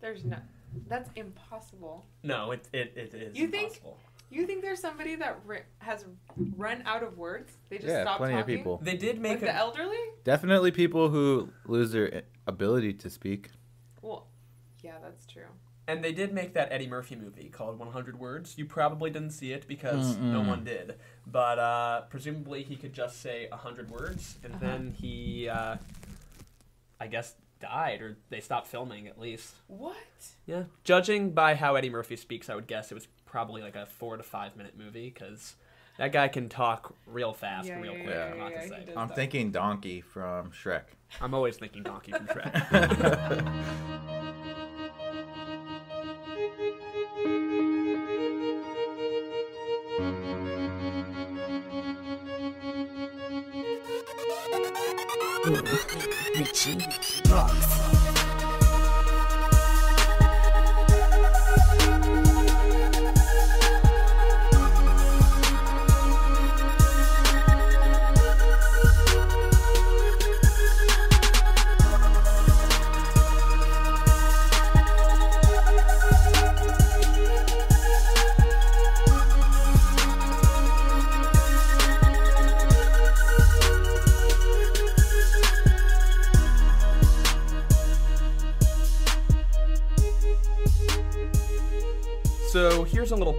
There's no. That's impossible. No, it it, it is You think- impossible. You think there's somebody that ri- has run out of words? They just Yeah, stopped plenty of people. They did Like make the elderly? Definitely people who lose their ability to speak. Well, yeah, that's true. and they did make that Eddie Murphy movie called 100 Words. You probably didn't see it because no Mm-mm. one did, but uh, presumably he could just say 100 words, and Uh-huh. then he, uh, I guess, died or they stopped filming at least. What? Yeah, judging by how Eddie Murphy speaks, I would guess it was probably like a four to five minute movie because that guy can talk real fast, Yeah, real yeah, quick. yeah, a lot yeah, to say. I'm that. thinking Donkey from Shrek. I'm always thinking Donkey from Shrek. Richie Rocks.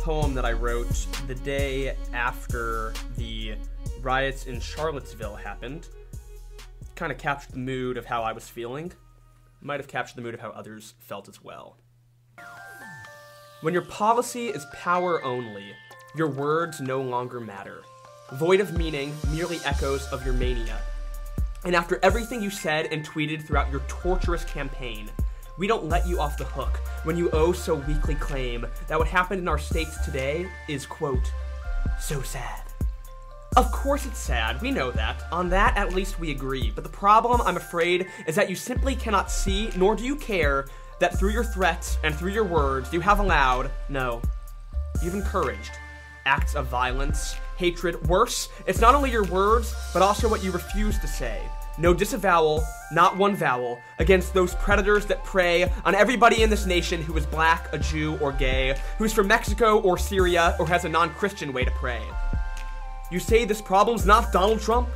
Poem that I wrote the day after the riots in Charlottesville happened. Kind of captured the mood of how I was feeling. Might have captured the mood of how others felt as well. When your policy is power only, your words no longer matter. Void of meaning, merely echoes of your mania. And after everything you said and tweeted throughout your torturous campaign, we don't let you off the hook when you oh so weakly claim that what happened in our states today is, quote, so sad. Of course it's sad, we know that. On that, at least we agree. But the problem, I'm afraid, is that you simply cannot see, nor do you care, that through your threats and through your words, you have allowed, no, you've encouraged acts of violence, hatred. Worse, it's not only your words, but also what you refuse to say. No disavowal, not one vowel, against those predators that prey on everybody in this nation who is black, a Jew, or gay, who's from Mexico or Syria, or has a non Christian way to pray. You say this problem's not Donald Trump?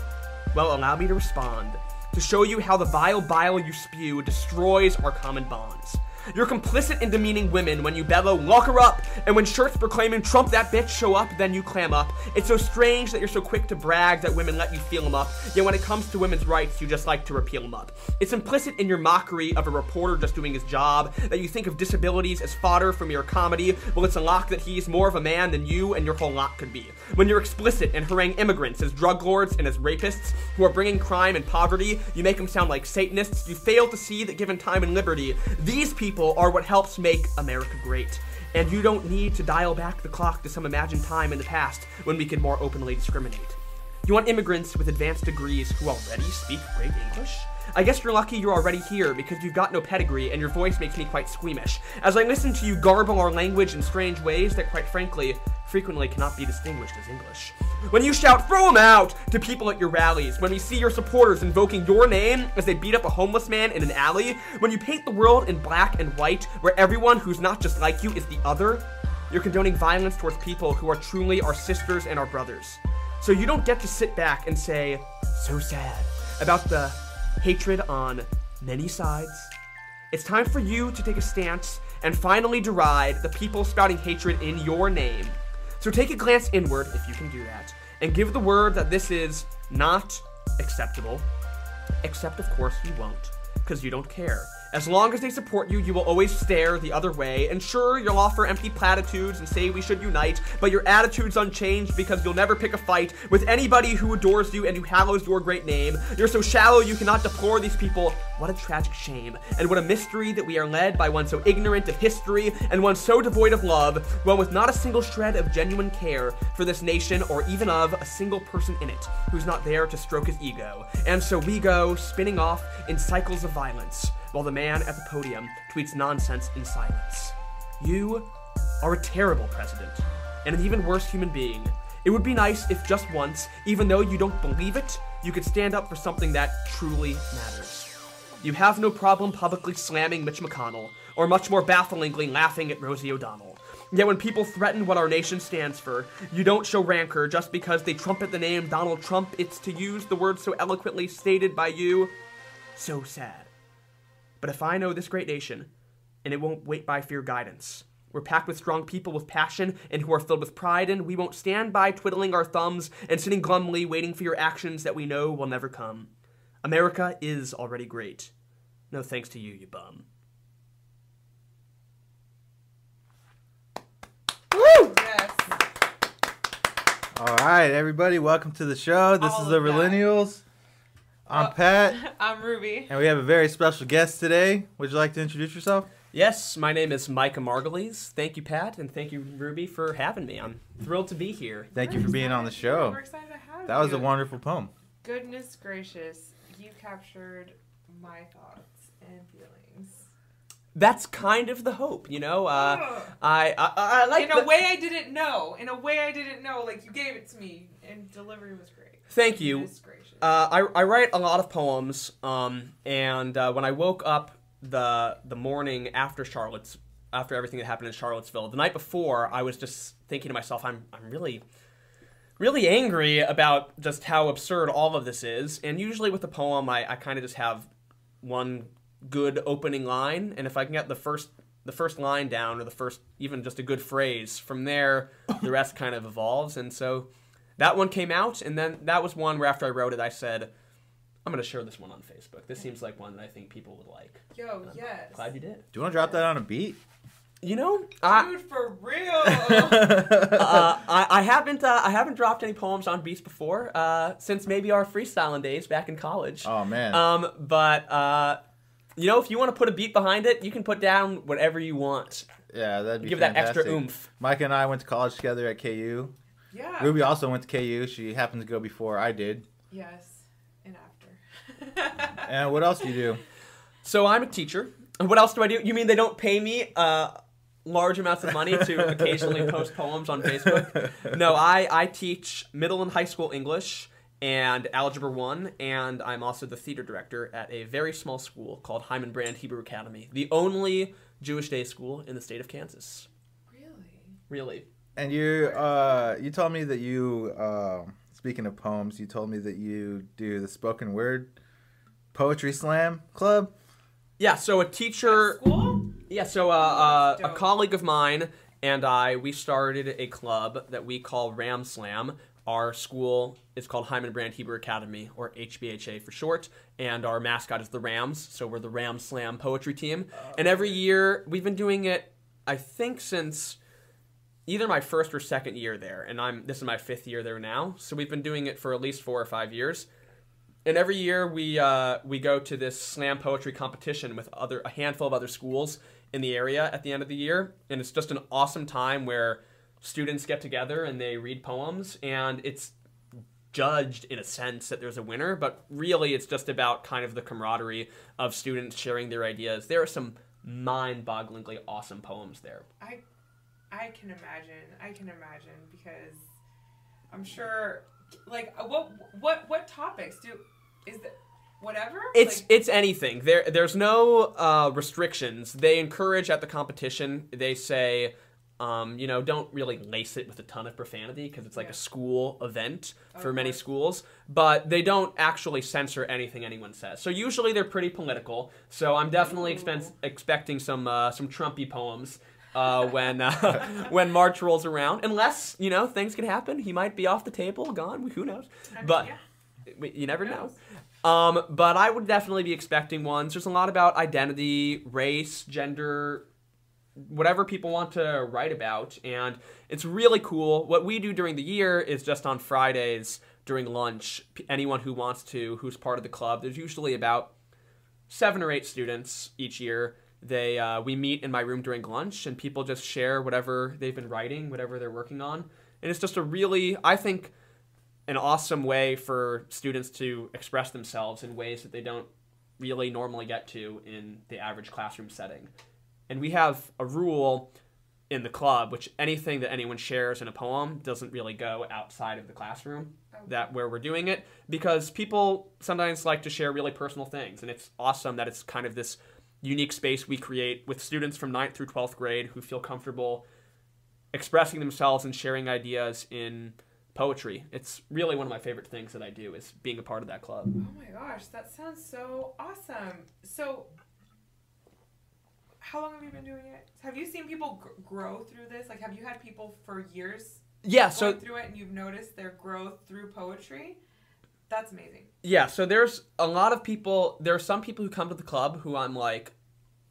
Well, allow me to respond. To show you how the vile bile you spew destroys our common bonds. You're complicit in demeaning women when you bellow, lock her up! And when shirts proclaiming Trump that bitch show up, then you clam up. It's so strange that you're so quick to brag that women let you feel them up, yet when it comes to women's rights, you just like to repeal them up. It's implicit in your mockery of a reporter just doing his job that you think of disabilities as fodder from your comedy. Well, it's a lock that he's more of a man than you and your whole lot could be. When you're explicit and harangue immigrants as drug lords and as rapists who are bringing crime and poverty, you make them sound like Satanists. You fail to see that given time and liberty, these people are what helps make America great. And you don't need to dial back the clock to some imagined time in the past when we could more openly discriminate. You want immigrants with advanced degrees who already speak great English? I guess you're lucky you're already here because you've got no pedigree and your voice makes me quite squeamish. As I listen to you garble our language in strange ways that, quite frankly, frequently cannot be distinguished as English. When you shout, throw him out, to people at your rallies, when we see your supporters invoking your name as they beat up a homeless man in an alley, when you paint the world in black and white, where everyone who's not just like you is the other, you're condoning violence towards people who are truly our sisters and our brothers. So you don't get to sit back and say, so sad, about the hatred on many sides. It's time for you to take a stance and finally deride the people spouting hatred in your name. So take a glance inward, if you can do that, and give the word that this is not acceptable. Except, of course, you won't, because you don't care. As long as they support you, you will always stare the other way, and sure, you'll offer empty platitudes and say we should unite, but your attitude's unchanged because you'll never pick a fight with anybody who adores you and who hallows your great name. You're so shallow you cannot deplore these people. What a tragic shame, and what a mystery that we are led by one so ignorant of history and one so devoid of love, one with not a single shred of genuine care for this nation or even of a single person in it who's not there to stroke his ego. And so we go spinning off in cycles of violence while the man at the podium tweets nonsense in silence. You are a terrible president, and an even worse human being. It would be nice if just once, even though you don't believe it, you could stand up for something that truly matters. You have no problem publicly slamming Mitch McConnell, or much more bafflingly laughing at Rosie O'Donnell. Yet when people threaten what our nation stands for, you don't show rancor just because they trumpet the name Donald Trump. It's to use the words so eloquently stated by you. So sad. But if I know this great nation, and it won't wait by fear guidance, we're packed with strong people with passion and who are filled with pride, and we won't stand by twiddling our thumbs and sitting glumly waiting for your actions that we know will never come. America is already great. No thanks to you, you bum. Woo! Yes. All right, everybody, welcome to the show. This All is the of that. Millennials. I'm Oh. Pat, I'm Ruby. and we have a very special guest today. Would you like to introduce yourself? Yes, my name is Micah Margolies. Thank you, Pat, and thank you, Ruby, for having me. I'm thrilled to be here. Thank you We're for being on the show. We're excited to have That was you. a wonderful poem. Goodness gracious, you captured my thoughts and feelings. That's kind of the hope, you know. Uh, Ugh. I, I I like in a the- way I didn't know. In a way I didn't know. Like you gave it to me, and delivery was great. Thank you. Goodness gracious. Uh, I, I write a lot of poems, um, and uh, when I woke up the the morning after Charlotte's after everything that happened in Charlottesville, the night before, I was just thinking to myself, I'm I'm really really angry about just how absurd all of this is. And usually with a poem, I, I kind of just have one good opening line, and if I can get the first the first line down or the first even just a good phrase, from there the rest kind of evolves. And so that one came out, and then that was one where after I wrote it, I said, I'm going to share this one on Facebook. This seems like one that I think people would like. Yo, yes. Glad you did. Do you want to drop that on a beat? You know, I, Dude, for real. uh, I, I haven't uh, I haven't dropped any poems on beats before uh, since maybe our freestyling days back in college. oh man, Um, but uh, you know, if you want to put a beat behind it, you can put down whatever you want. yeah, that'd be Give that extra oomph. Mike and I went to college together at KU. Yeah. Ruby also went to KU. She happened to go before I did. Yes. And after. And what else do you do? So I'm a teacher. And what else do I do? You mean they don't pay me uh, large amounts of money to occasionally post poems on Facebook? No, I, I teach middle and high school English and Algebra 1, and I'm also the theater director at a very small school called Hyman Brand Hebrew Academy, the only Jewish day school in the state of Kansas. really? Really. And you, uh, you told me that you, uh, speaking of poems, you told me that you do the spoken word poetry slam club. Yeah, so a teacher. School? Yeah, so uh, uh, a colleague of mine and I, we started a club that we call Ram Slam. Our school is called Hyman Brand Hebrew Academy, or HBHA for short, and our mascot is the Rams, so we're the Ram Slam poetry team. And every year, we've been doing it, I think, since either my first or second year there, and I'm this is my fifth year there now. So we've been doing it for at least four or five years. And every year we uh, we go to this slam poetry competition with other a handful of other schools in the area at the end of the year, and it's just an awesome time where students get together and they read poems, and it's judged in a sense that there's a winner, but really it's just about kind of the camaraderie of students sharing their ideas. There are some mind-bogglingly awesome poems there. I I can imagine. I can imagine because I'm sure like uh, what what what topics do is that whatever? It's like, it's anything. There there's no uh, restrictions. They encourage at the competition. They say, um, you know, don't really lace it with a ton of profanity because it's like Yeah. a school event for many schools. But they don't actually censor anything anyone says. So usually they're pretty political. So I'm definitely expen- expecting some uh, some Trumpy poems. Uh, when uh, when March rolls around, unless you know things can happen, he might be off the table, gone. Who knows? But- yeah. You never know. Um, but I would definitely be expecting ones. There's a lot about identity, race, gender, whatever people want to write about, and it's really cool. What we do during the year is just on Fridays during lunch. Anyone who wants to, who's part of the club, there's usually about seven or eight students each year. They uh, we meet in my room during lunch, and people just share whatever they've been writing, whatever they're working on, and it's just a really, I think, an awesome way for students to express themselves in ways that they don't really normally get to in the average classroom setting. And we have a rule in the club which anything that anyone shares in a poem doesn't really go outside of the classroom. Oh that where we're doing it because people sometimes like to share really personal things and it's awesome that it's kind of this unique space we create with students from 9th through 12th grade who feel comfortable expressing themselves and sharing ideas in poetry. It's really one of my favorite things that I do is being a part of that club. Oh my gosh, that sounds so awesome. So, how long have you been doing it? Have you seen people gr- grow through this? Like, have you had people for years Yeah, so through it and you've noticed their growth through poetry? That's amazing. yeah, so there's a lot of people, there are some people who come to the club who I'm like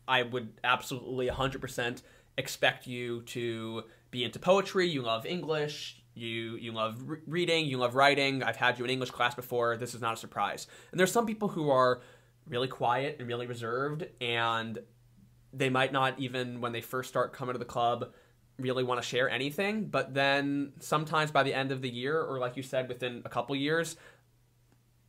I would absolutely 100% expect you to be into poetry, you love English, you you love re- reading, you love writing. I've had you in English class before. This is not a surprise. And there's some people who are really quiet and really reserved and they might not even when they first start coming to the club really want to share anything, but then sometimes by the end of the year or like you said within a couple years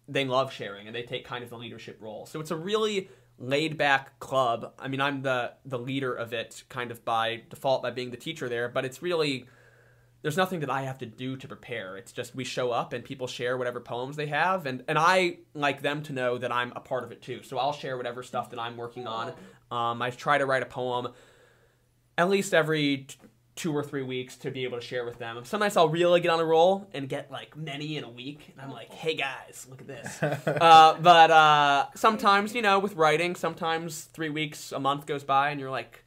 they love sharing and they take kind of the leadership role. So it's a really laid back club. I mean, I'm the the leader of it kind of by default by being the teacher there, but it's really there's nothing that I have to do to prepare. It's just we show up and people share whatever poems they have and and I like them to know that I'm a part of it too. So I'll share whatever stuff that I'm working on. Um, I try to write a poem at least every two or three weeks to be able to share with them. Sometimes I'll really get on a roll and get like many in a week, and I'm like, "Hey guys, look at this." uh, but uh, sometimes, you know, with writing, sometimes three weeks, a month goes by, and you're like,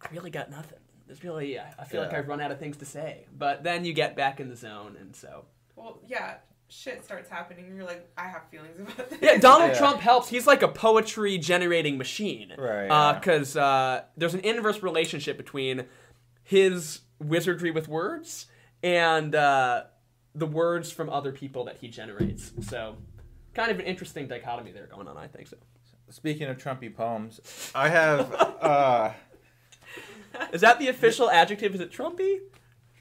"I really got nothing." There's really, I I feel like I've run out of things to say. But then you get back in the zone, and so Well, yeah, shit starts happening and you're like, I have feelings about this. yeah, Donald Yeah. Trump helps. He's like a poetry generating machine. Right, yeah. Because uh, there's an inverse relationship between his wizardry with words and uh, the words from other people that he generates. So, kind of an interesting dichotomy there going on, I think so. Speaking of Trumpy poems, I have. uh Is that the official adjective? Is it Trumpy?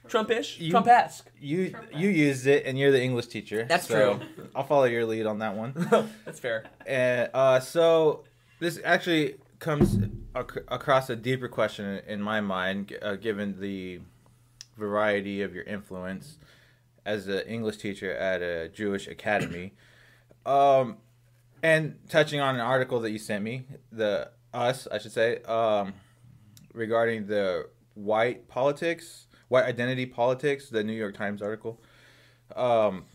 Trumpish? You- Trump-esque? You Trumpet. you used it, and you're the English teacher. That's so true. I'll follow your lead on that one. That's fair. And uh, so this actually comes ac- across a deeper question in- my mind, uh, given the variety of your influence as an English teacher at a Jewish academy, um, and touching on an article that you sent me, the us I should say, um, regarding the white politics, white identity politics, the New York Times article. Um,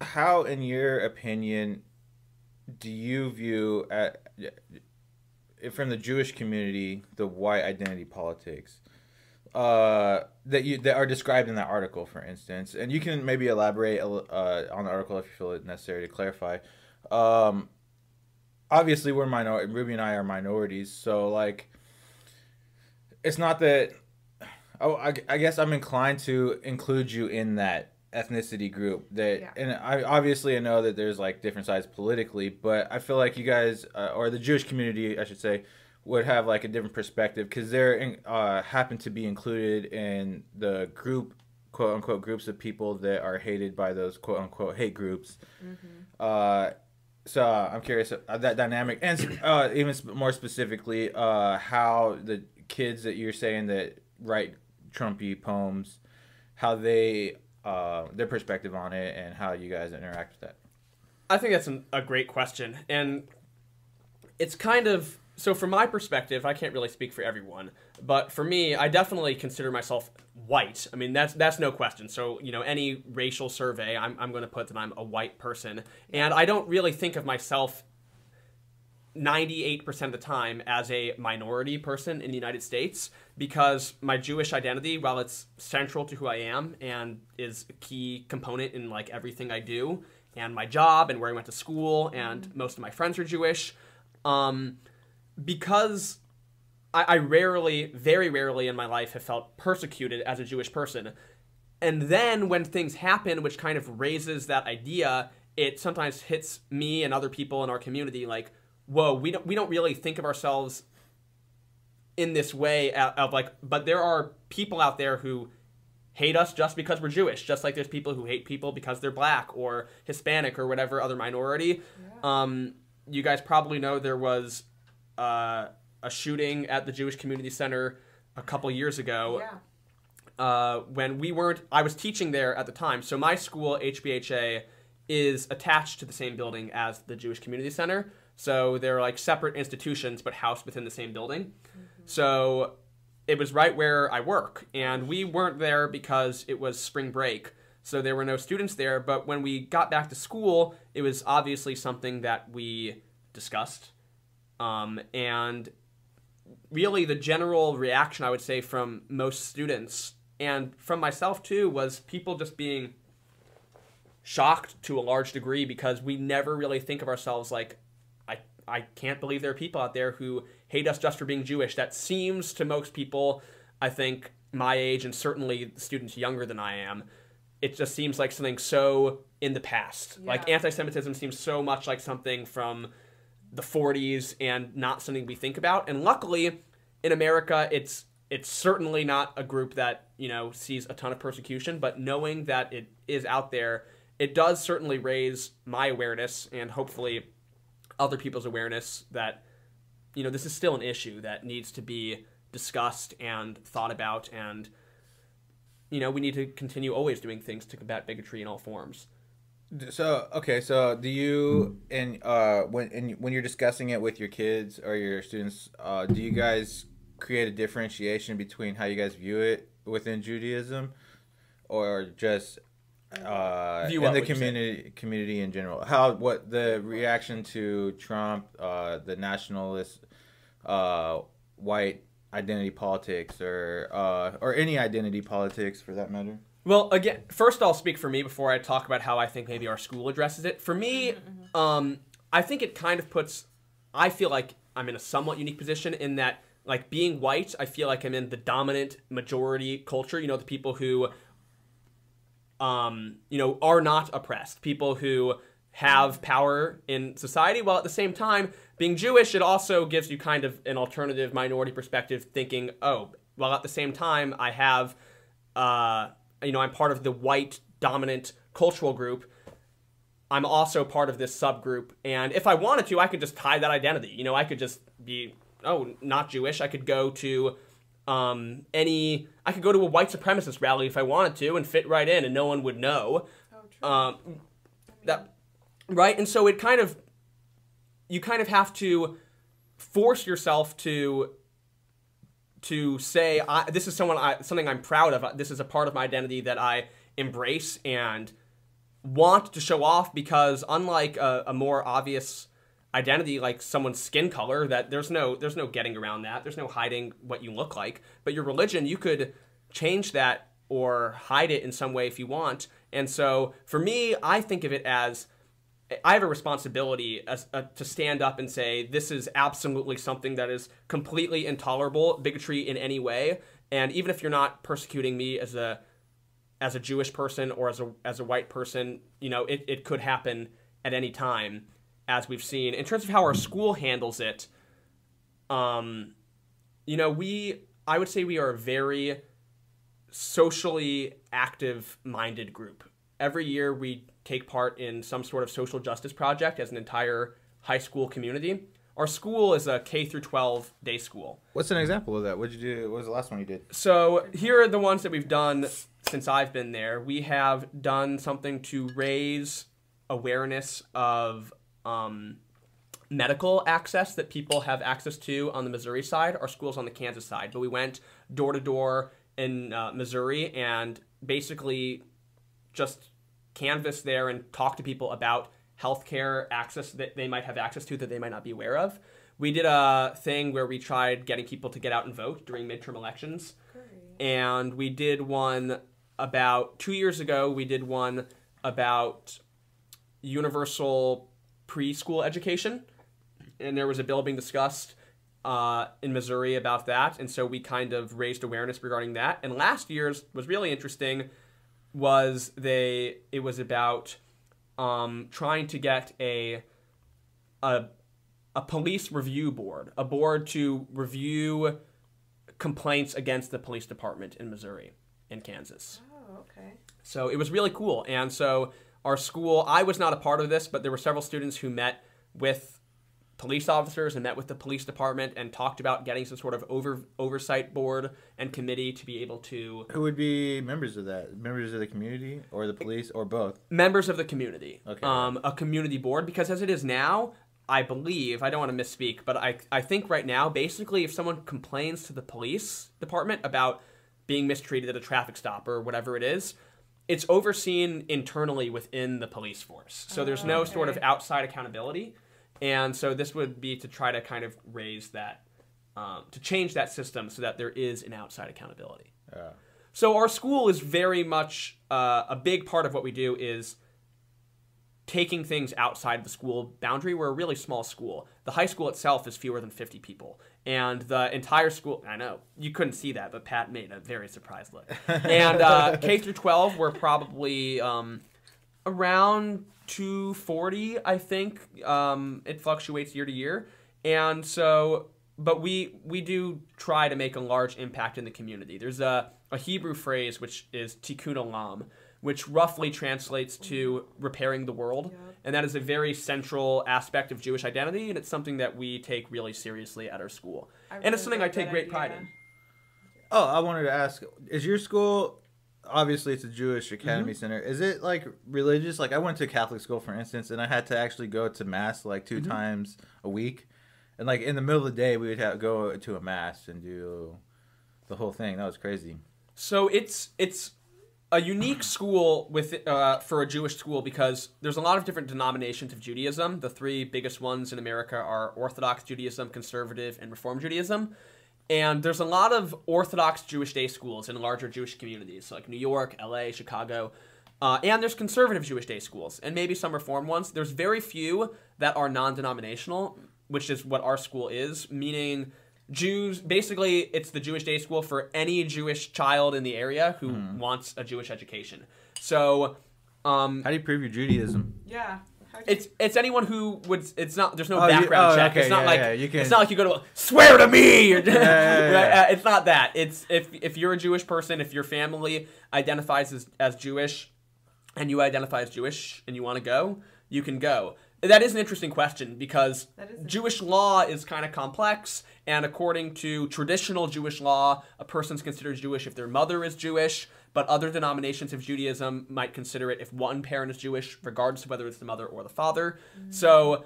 how, in your opinion, do you view at from the Jewish community the white identity politics uh, that you that are described in that article, for instance? And you can maybe elaborate uh, on the article if you feel it necessary to clarify. Um, obviously, we're minor. Ruby and I are minorities, so like, it's not that. Oh, I, I guess I'm inclined to include you in that ethnicity group that Yeah. and I obviously I know that there's like different sides politically but I feel like you guys uh, or the Jewish community I should say would have like a different perspective because they're in, uh, happen to be included in the group quote unquote groups of people that are hated by those quote unquote hate groups uh, so uh, I'm curious uh, that dynamic and uh, even sp- more specifically uh, how the kids that you're saying that write Trumpy poems how they uh, their perspective on it and how you guys interact with that. I think that's an, a great question, and it's kind of so from my perspective. I can't really speak for everyone, but for me, I definitely consider myself white. I mean, that's that's no question. So you know, any racial survey, I'm I'm going to put that I'm a white person, and I don't really think of myself 98% of the time as a minority person in the United States because my Jewish identity, while it's central to who I am and is a key component in like everything I do and my job and where I went to school and most of my friends are Jewish, um, because I, I rarely, very rarely in my life have felt persecuted as a Jewish person. And then when things happen, which kind of raises that idea, it sometimes hits me and other people in our community like, whoa, we don't we don't really think of ourselves in this way of, of like, but there are people out there who hate us just because we're Jewish, just like there's people who hate people because they're black or Hispanic or whatever other minority. Um, you guys probably know there was uh, a shooting at the Jewish Community Center a couple years ago Yeah. uh, when we weren't, I was teaching there at the time. So my school, HBHA, is attached to the same building as the Jewish Community Center. So they're like separate institutions, but housed within the same building. So it was right where I work, and we weren't there because it was spring break. So there were no students there. But when we got back to school, it was obviously something that we discussed. Um, and really, the general reaction I would say from most students and from myself too was people just being shocked to a large degree because we never really think of ourselves like I can't believe there are people out there who hate us just for being Jewish. That seems to most people, I think, my age and certainly students younger than I am, it just seems like something so in the past. Like anti-Semitism seems so much like something from the 40s and not something we think about. And luckily, in America, it's it's certainly not a group that you know sees a ton of persecution. But knowing that it is out there, it does certainly raise my awareness and hopefully other people's awareness that you know this is still an issue that needs to be discussed and thought about. And you know we need to continue always doing things to combat bigotry in all forms. So okay, so do you and uh when and when you're discussing it with your kids or your students, uh, do you guys create a differentiation between how you guys view it within Judaism, or just uh, View in the what'd you say? community community in general? How what the reaction to Trump, uh, the nationalist, uh, white identity politics, or uh, or any identity politics for that matter? Well, again, first I'll speak for me before I talk about how I think maybe our school addresses it. For me, um, I think it kind of puts. I feel like I'm in a somewhat unique position in that, like being white, I feel like I'm in the dominant majority culture. You know, the people who, um, you know, are not oppressed. People who have power in society. While at the same time, being Jewish, it also gives you kind of an alternative minority perspective, thinking, oh, while at the same time, I have uh, you know, I'm part of the white dominant cultural group. I'm also part of this subgroup, and if I wanted to, I could just hide that identity. You know, I could just be, oh, not Jewish. I could go to um, any, I could go to a white supremacist rally if I wanted to, and fit right in, and no one would know. Oh, true. Um, that right, and so it kind of, you kind of have to force yourself to to say I, this is someone I, something I'm proud of. This is a part of my identity that I embrace and want to show off because unlike a, a more obvious identity like someone's skin color that there's no there's no getting around that. There's no hiding what you look like. But your religion you could change that or hide it in some way if you want. And so for me i think of it as I have a responsibility as, uh, to stand up and say this is absolutely something that is completely intolerable, bigotry in any way. And even if you're not persecuting me as a as a Jewish person or as a as a white person, you know, it, it could happen at any time, as we've seen. In terms of how our school handles it, um, you know, we I would say we are a very socially active minded group. Every year we take part in some sort of social justice project as an entire high school community. Our school is a K through 12 day school. What's an example of that? What'd you do? What was the last one you did? So here are the ones that we've done since I've been there. We have done something to raise awareness of um, medical access that people have access to on the Missouri side. Our school's on the Kansas side, but we went door to door in uh, Missouri and basically just canvass there and talk to people about healthcare access that they might have access to that they might not be aware of. We did a thing where we tried getting people to get out and vote during midterm elections. And we did one about two years ago, we did one about universal preschool education. And there was a bill being discussed uh, in Missouri about that. And so we kind of raised awareness regarding that. And last year's was really interesting was they it was about um, trying to get a a a police review board, a board to review complaints against the police department in Missouri and Kansas. Oh, okay. So it was really cool. And so our school, I was not a part of this, but there were several students who met with police officers and met with the police department and talked about getting some sort of over oversight board and committee to be able to Who would be members of that? Members of the community or the police or both? members of the community. Okay. Um, a community board because as it is now, I believe I don't want to misspeak, but I I think right now basically if someone complains to the police department about being mistreated at a traffic stop or whatever it is, it's overseen internally within the police force. So there's no sort of outside accountability, and so this would be to try to kind of raise that. Um, to change that system so that there is an outside accountability. Yeah. So our school is very much uh, a big part of what we do is taking things outside the school boundary. We're a really small school. The high school itself is fewer than 50 people. And the entire school, I know, you couldn't see that, but Pat made a very surprised look. and uh, K through 12, we're probably um, around 240, I think. Um, it fluctuates year to year. And so, but we we do try to make a large impact in the community. There's a, a Hebrew phrase which is tikkun olam, which roughly translates to repairing the world. Yep. And that is a very central aspect of Jewish identity, and it's something that we take really seriously at our school. I and it's something I take that great pride in. Oh, I wanted to ask: Is your school? Obviously, it's a Jewish academy Mm-hmm. center. Is it like religious? Like I went to a Catholic school, for instance, and I had to actually go to mass like Mm-hmm. 2 times a week, and like in the middle of the day, we would have go to a mass and do the whole thing. That was crazy. So it's it's a unique school with uh, for a Jewish school because there's a lot of different denominations of Judaism. The three biggest ones in America are Orthodox Judaism, Conservative, and Reform Judaism. And there's a lot of Orthodox Jewish day schools in larger Jewish communities, like New York, LA, Chicago. Uh, and there's conservative Jewish day schools, and maybe some Reform ones. There's very few that are non denominational, which is what our school is, meaning Jews basically it's the Jewish day school for any Jewish child in the area who wants a Jewish education. So um, How do you prove your Judaism? Yeah. You- it's it's anyone who would it's not there's no Oh, you- background oh, check. okay, it's not yeah, like yeah, you can- it's not like you go to swear to me. Or, yeah, yeah. Uh, it's not that. It's if if you're a Jewish person, if your family identifies as, as Jewish, and you identify as Jewish and you want to go, you can go. That is an interesting question because Jewish law is kind of complex, and according to traditional Jewish law, a person's considered Jewish if their mother is Jewish, but other denominations of Judaism might consider it if one parent is Jewish, regardless of whether it's the mother or the father. Mm-hmm. So,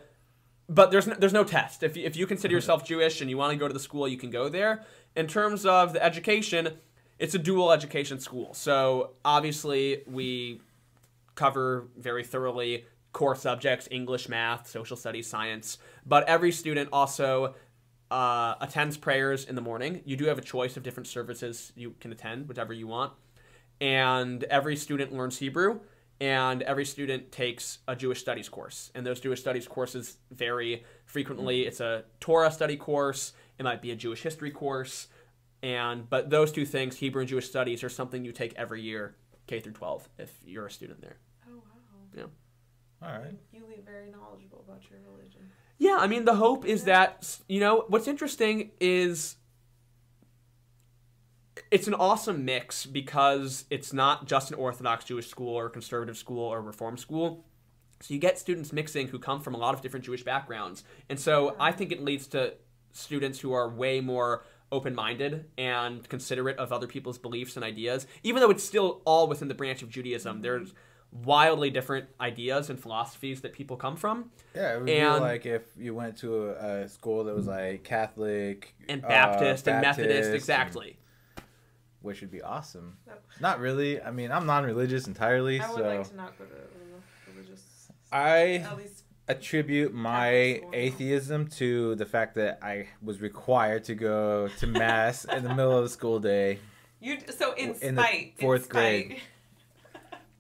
but there's no, there's no test. If if you consider yourself Jewish and you want to go to the school, you can go there. In terms of the education, it's a dual education school. So obviously we cover very thoroughly core subjects English, math, social studies, science. But every student also uh, attends prayers in the morning. You do have a choice of different services you can attend, whichever you want. And every student learns Hebrew, and every student takes a Jewish studies course. And those Jewish studies courses vary frequently. It's a Torah study course, it might be a Jewish history course. And but those two things, Hebrew and Jewish studies, are something you take every year, K through 12, if you're a student there. oh wow. All right. You leave very knowledgeable about your religion. Yeah, I mean, the hope is that, you know, what's interesting is it's an awesome mix because it's not just an Orthodox Jewish school or conservative school or reform school. So you get students mixing who come from a lot of different Jewish backgrounds. And so I think it leads to students who are way more open minded and considerate of other people's beliefs and ideas. Even though it's still all within the branch of Judaism, mm-hmm. there's wildly different ideas and philosophies that people come from. Yeah, it would And- be like if you went to a, a school that was like Catholic and uh, Baptist and Methodist, Baptist, exactly. which would be awesome. No. Not really. I mean, I'm non-religious entirely, I would so like to not go to a religious. I At least attribute my Catholic school, no. atheism to the fact that I was required to go to mass in the middle of the school day. you. So in, In the spite, in fourth spite. grade.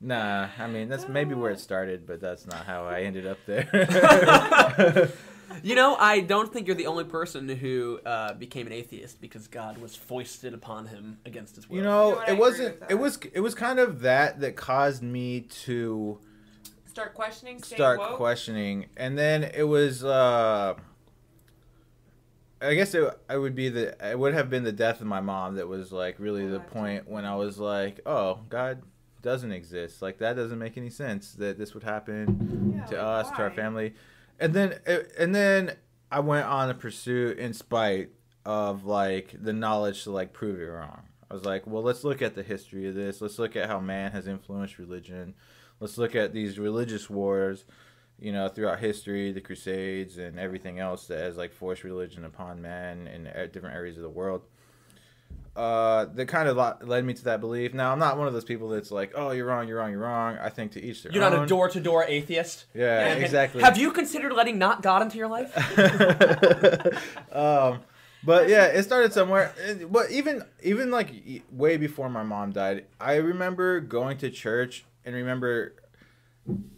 Nah, I mean that's maybe where it started, but that's not how I ended up there. You know, I don't think you're the only person who uh, became an atheist because God was foisted upon him against his will. you You know know, I it wasn't. It was. It was kind of that that caused me to Start questioning. Start woke. questioning, and then it was. uh I guess it, it would be the it would have been the death of my mom that was like really Oh, the point when I was like, oh, God doesn't exist. Like that doesn't make any sense that this would happen Yeah, to like, us, to our family. And then and then I went on a pursuit in spite of like the knowledge to like prove it wrong. I was like, well, let's look at the history of this. Let's look at how man has influenced religion. Let's look at these religious wars, you know, throughout history, the Crusades and everything else that has like forced religion upon man in uh, different areas of the world. Uh, that kind of led me to that belief. Now, I'm not one of those people that's like, oh, you're wrong, you're wrong, you're wrong. I think to each their You're own. not a door to door atheist. Yeah, exactly. Have you considered letting not God into your life? um, but yeah, it started somewhere. But even even like way before my mom died, I remember going to church and remember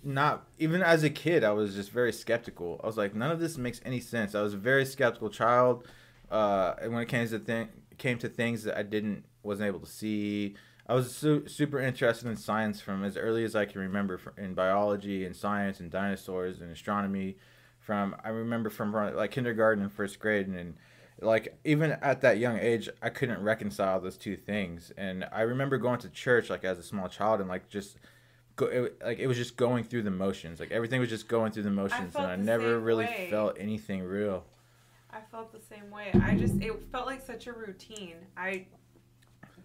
not even as a kid, I was just very skeptical. I was like, none of this makes any sense. I was a very skeptical child, uh, when it came to thing came to things that I didn't wasn't able to see. I was su- super interested in science from as early as I can remember, in biology and science and dinosaurs and astronomy. From I remember from like kindergarten and first grade, and, and like even at that young age, I couldn't reconcile those two things. And I remember going to church like as a small child and like just go it, like it was just going through the motions. Like everything was just going through the motions, felt and I never really way. felt anything real. I felt the same way. I just it felt like such a routine. I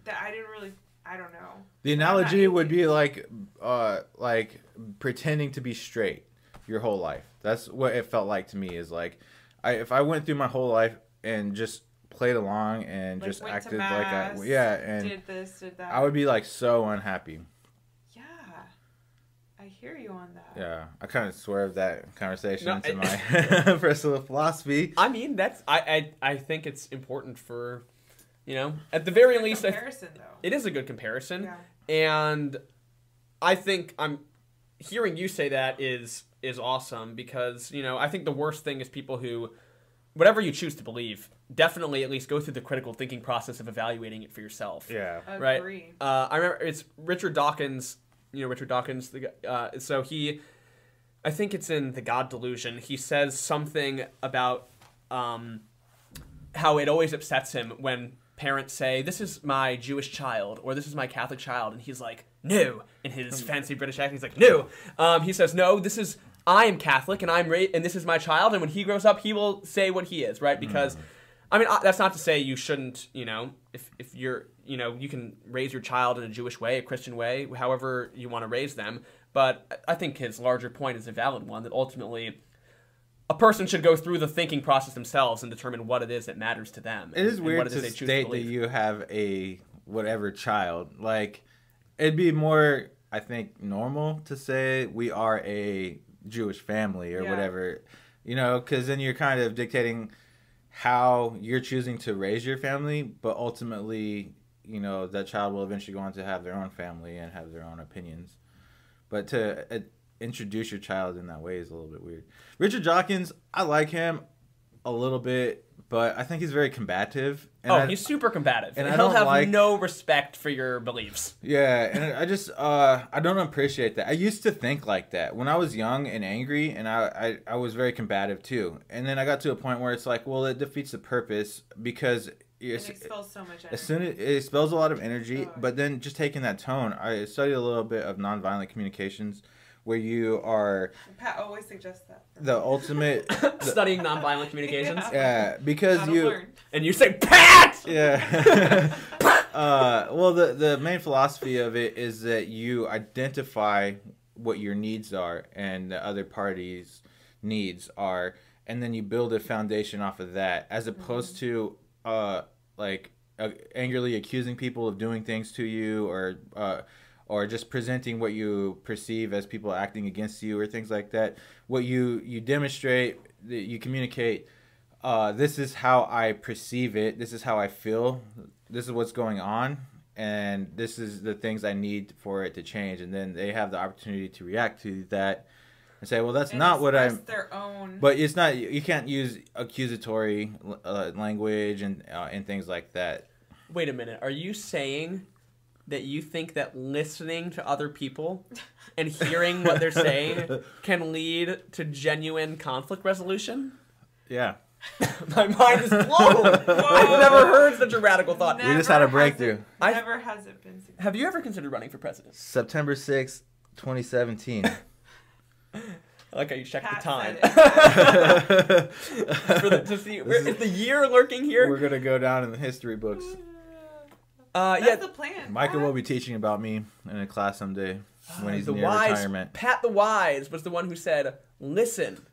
that I didn't really. I don't know. The analogy would be like, uh, like pretending to be straight your whole life. That's what it felt like to me. Is like, I if I went through my whole life and just played along and Like, just acted like I, yeah, and did this, did that. I would be like so unhappy. Yeah, I hear you on that. Yeah, I kind of swerved that conversation No, into I- my personal philosophy. I mean, that's I, I I think it's important for, you know, at the very Good least, I, comparison though. it is a good comparison. Yeah. and I think I'm hearing you say that is is awesome because you know I think the worst thing is people who whatever you choose to believe definitely at least go through the critical thinking process of evaluating it for yourself. Yeah. Right. Agree. Uh, I remember it's Richard Dawkins. You know Richard Dawkins. The uh, so he, I think it's in the God Delusion. He says something about um, how it always upsets him when parents say, "This is my Jewish child" or "This is my Catholic child," and he's like, "No," in his fancy British accent. He's like, "No." Um, he says, "No, this is I am Catholic and I'm ra- and this is my child, and when he grows up, he will say what he is, right?" Because I mean, that's not to say you shouldn't, you know, if if you're, you know, you can raise your child in a Jewish way, a Christian way, however you want to raise them. But I I think his larger point is a valid one that ultimately a person should go through the thinking process themselves and determine what it is that matters to them. It is and weird what it to is they choose state that you have a whatever child. Like, it'd be more, I think, normal to say we are a Jewish family or Yeah. whatever, you know, because then you're kind of dictating how you're choosing to raise your family, but ultimately, you know, that child will eventually go on to have their own family and have their own opinions. But to uh, introduce your child in that way is a little bit weird. Richard Dawkins, I like him a little bit, but I think he's very combative. And oh, I, he's super combative. and And he'll have like- no respect for your beliefs. yeah, and I just uh I don't appreciate that. I used to think like that when I was young and angry, and I I, I was very combative too. And then I got to a point where it's like, well, it defeats the purpose because It it's, expels so much energy. as soon as it spells a lot of energy, Oh. but then just taking that tone, I studied a little bit of nonviolent communications, where you are Pat always suggests that. the ultimate. Studying nonviolent communications. Yeah. Yeah, because Gotta you. learn. And you say, Pat! Yeah. uh, well, the the main philosophy of it is that you identify what your needs are and the other party's needs are, and then you build a foundation off of that, as opposed to uh, like uh, angrily accusing people of doing things to you or. Uh, or just presenting what you perceive as people acting against you or things like that what you you demonstrate you communicate uh, this is how I perceive it. This is how I feel. This is what's going on, and this is the things I need for it to change. And then they have the opportunity to react to that and say, "Well, that's And not what I'm." Their own. But it's not. You can't use accusatory uh, language and uh, and things like that. Wait a minute. Are you saying that you think that listening to other people and hearing what they're saying can lead to genuine conflict resolution? Yeah, My mind is blown. I've never heard such a radical thought. Never we just had a breakthrough. it- I- Never has it been. successful. Have you ever considered running for president? September sixth, twenty seventeen. I like how you check Pat the time. said For the, to see, where, is the year lurking here? We're gonna go down in the history books. Uh, That's yeah, the plan. Micah will be teaching about me in a class someday when he's the near wise retirement. Pat the Wise was the one who said, "Listen,"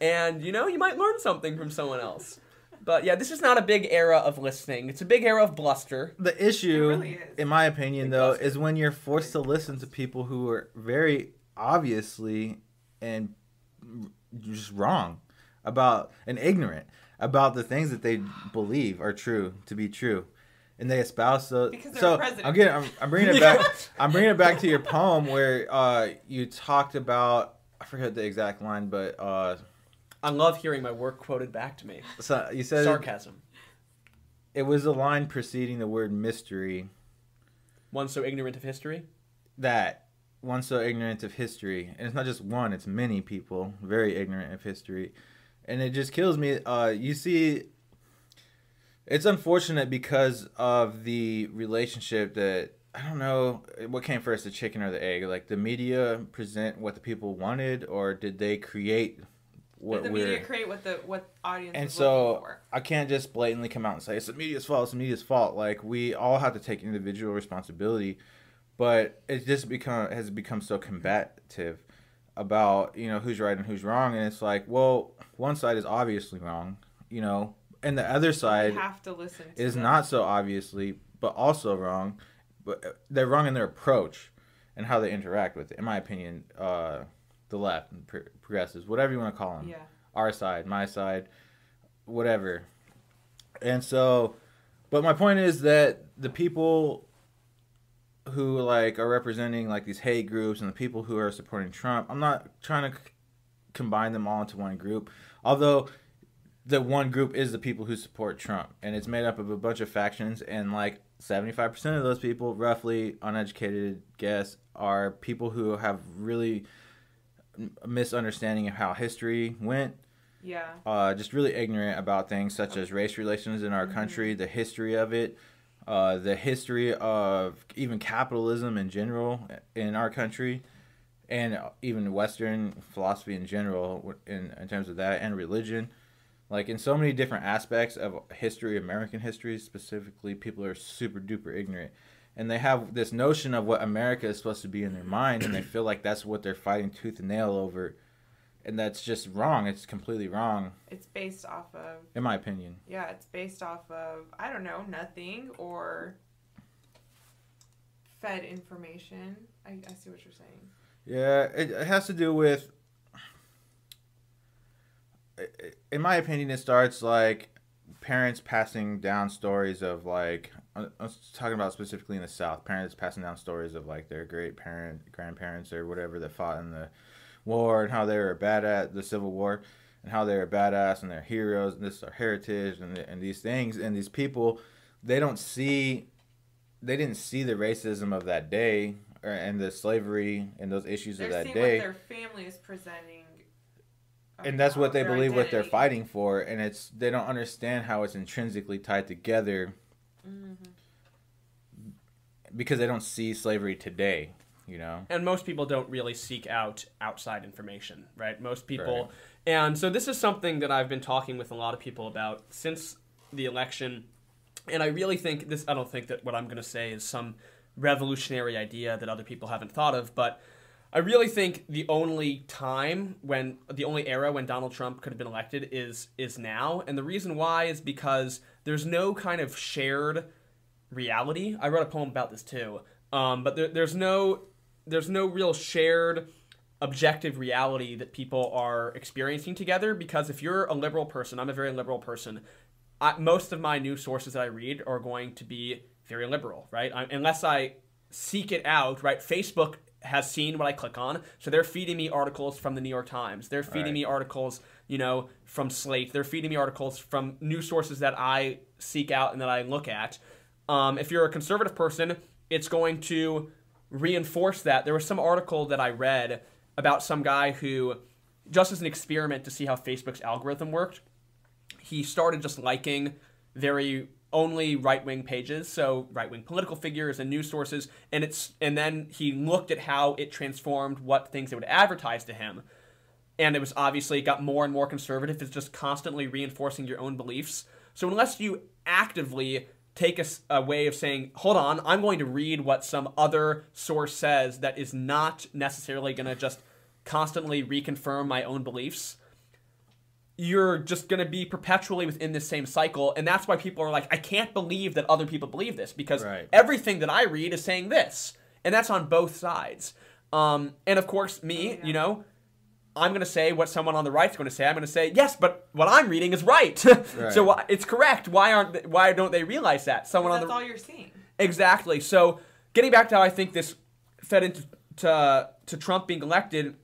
and you know you might learn something from someone else. But yeah, this is not a big era of listening. It's a big era of bluster. The issue, really is. in my opinion, Big though, buster. is when you're forced to listen to people who are very obviously and just wrong about and ignorant about the things that they believe are true to be true, and they espouse those. Because so president. I'm getting, I'm, I'm bringing it back. I'm bringing it back to your poem where uh, you talked about. I forget the exact line, but uh, I love hearing my work quoted back to me. so you said Sarcasm. it was a line preceding the word mystery One so ignorant of history. that one so ignorant of history and it's not just one it's many people very ignorant of history and it just kills me uh you see it's unfortunate because of the relationship that i don't know what came first the chicken or the egg like the media present what the people wanted or did they create what Did the media create what the what audience and was looking so for? I can't just blatantly come out and say it's the media's fault. It's the media's fault. Like we all have to take individual responsibility, but it just become has become so combative about you know who's right and who's wrong, and it's like, well, one side is obviously wrong, you know, and the other You side have to listen. To is them. not so obviously, but also wrong. But they're wrong in their approach and how they interact with it. In my opinion, uh, the left and pro- progressives, whatever you want to call them Yeah. our side, my side, whatever. And so, but my point is that the people who like are representing like these hate groups and the people who are supporting Trump, I'm not trying to c- combine them all into one group. Although the one group is the people who support Trump, and it's made up of a bunch of factions, and like 75% of those people, roughly uneducated guess, are people who have really a misunderstanding of how history went Yeah. uh, just really ignorant about things such as race relations in our country, the history of it, uh, the history of even capitalism in general in our country, and even Western philosophy in general in, in terms of that, and religion. Like in so many different aspects of history, American history specifically, people are super duper ignorant. And they have this notion of what America is supposed to be in their mind, and they feel like that's what they're fighting tooth and nail over and that's just wrong. It's completely wrong, It's based off of in my opinion. yeah. It's based off of I don't know nothing or fed information. I, I see what you're saying. Yeah, it, it has to do with. In my opinion, it starts like parents passing down stories of like uh, I was talking about specifically in the South. Parents passing down stories of like their great parent, grandparents, or whatever that fought in the war and how they were bad at the Civil War and how they were badass and they're heroes and this is our heritage and and these things and these people they don't see they didn't see the racism of that day or, and the slavery and those issues They're of that day what their family is presenting. and that's what they believe what they're fighting for and it's they don't understand how it's intrinsically tied together Mhm. because they don't see slavery today you know and most people don't really seek out outside information, right? Most people, Right. and so this is something that I've been talking with a lot of people about since the election, and I really think this. I don't think that what I'm going to say is some revolutionary idea that other people haven't thought of, but I really think the only time when the only era when Donald Trump could have been elected is is now, and the reason why is because there's no kind of shared reality. I wrote a poem about this too, um, but there, there's no there's no real shared objective reality that people are experiencing together because if you're a liberal person i'm a very liberal person I, most of my news sources that i read are going to be very liberal right? I, unless i seek it out right? Facebook has seen what i click on so they're feeding me articles from the new york times. They're feeding Right. me articles you know from slate. They're feeding me articles from news sources that i seek out and that i look at. Um, if you're a conservative person it's going to reinforce that. There was some article that I read about some guy who, just as an experiment to see how Facebook's algorithm worked, he started just liking very only right wing pages, so right wing political figures and news sources, and it's and then he looked at how it transformed what things it would advertise to him. and it was obviously got more and more conservative. It's just constantly reinforcing your own beliefs. So unless you actively take a way of saying, hold on, I'm going to read what some other source says that is not necessarily going to just constantly reconfirm my own beliefs, you're just going to be perpetually within this same cycle. And that's why people are like, I can't believe that other people believe this because Right. everything that I read is saying this. And that's on both sides. Um, and of course, me, Oh, yeah. you know, I'm going to say what someone on the right's going to say. I'm going to say, yes, but what I'm reading is right. so why- it's correct. Why aren't they, why don't they realize that? Someone on That's the all you're seeing. Exactly. So getting back to how I think this fed into to, to Trump being elected,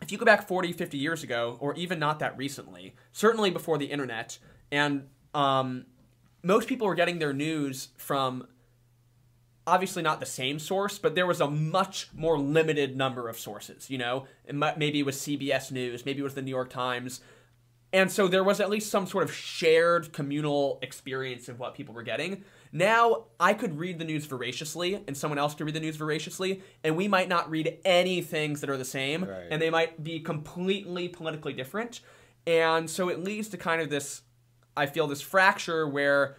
if you go back 40, 50 years ago, or even not that recently, certainly before the internet, and um, most people were getting their news from obviously not the same source, but there was a much more limited number of sources. You know, it might, maybe it was CBS News, maybe it was the New York Times. And so there was at least some sort of shared communal experience of what people were getting. Now I could read the news voraciously, and someone else could read the news voraciously, and we might not read any things that are the same, Right. and they might be completely politically different. And so it leads to kind of this, I feel, this fracture where,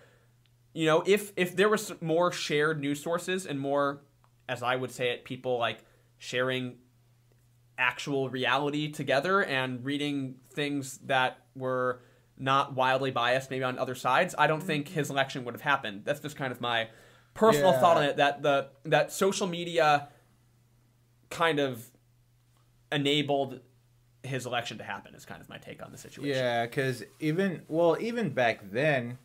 you know, if if there was more shared news sources and more, as I would say it, people like sharing actual reality together and reading things that were not wildly biased maybe on other sides i don't think his election would have happened that's just kind of my personal Yeah. thought on it that the that social media kind of enabled his election to happen is kind of my take on the situation Yeah, because even well, even back then,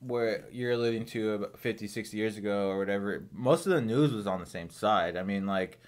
where you're alluding to about 50, 60 years ago or whatever, most of the news was on the same side. I mean, like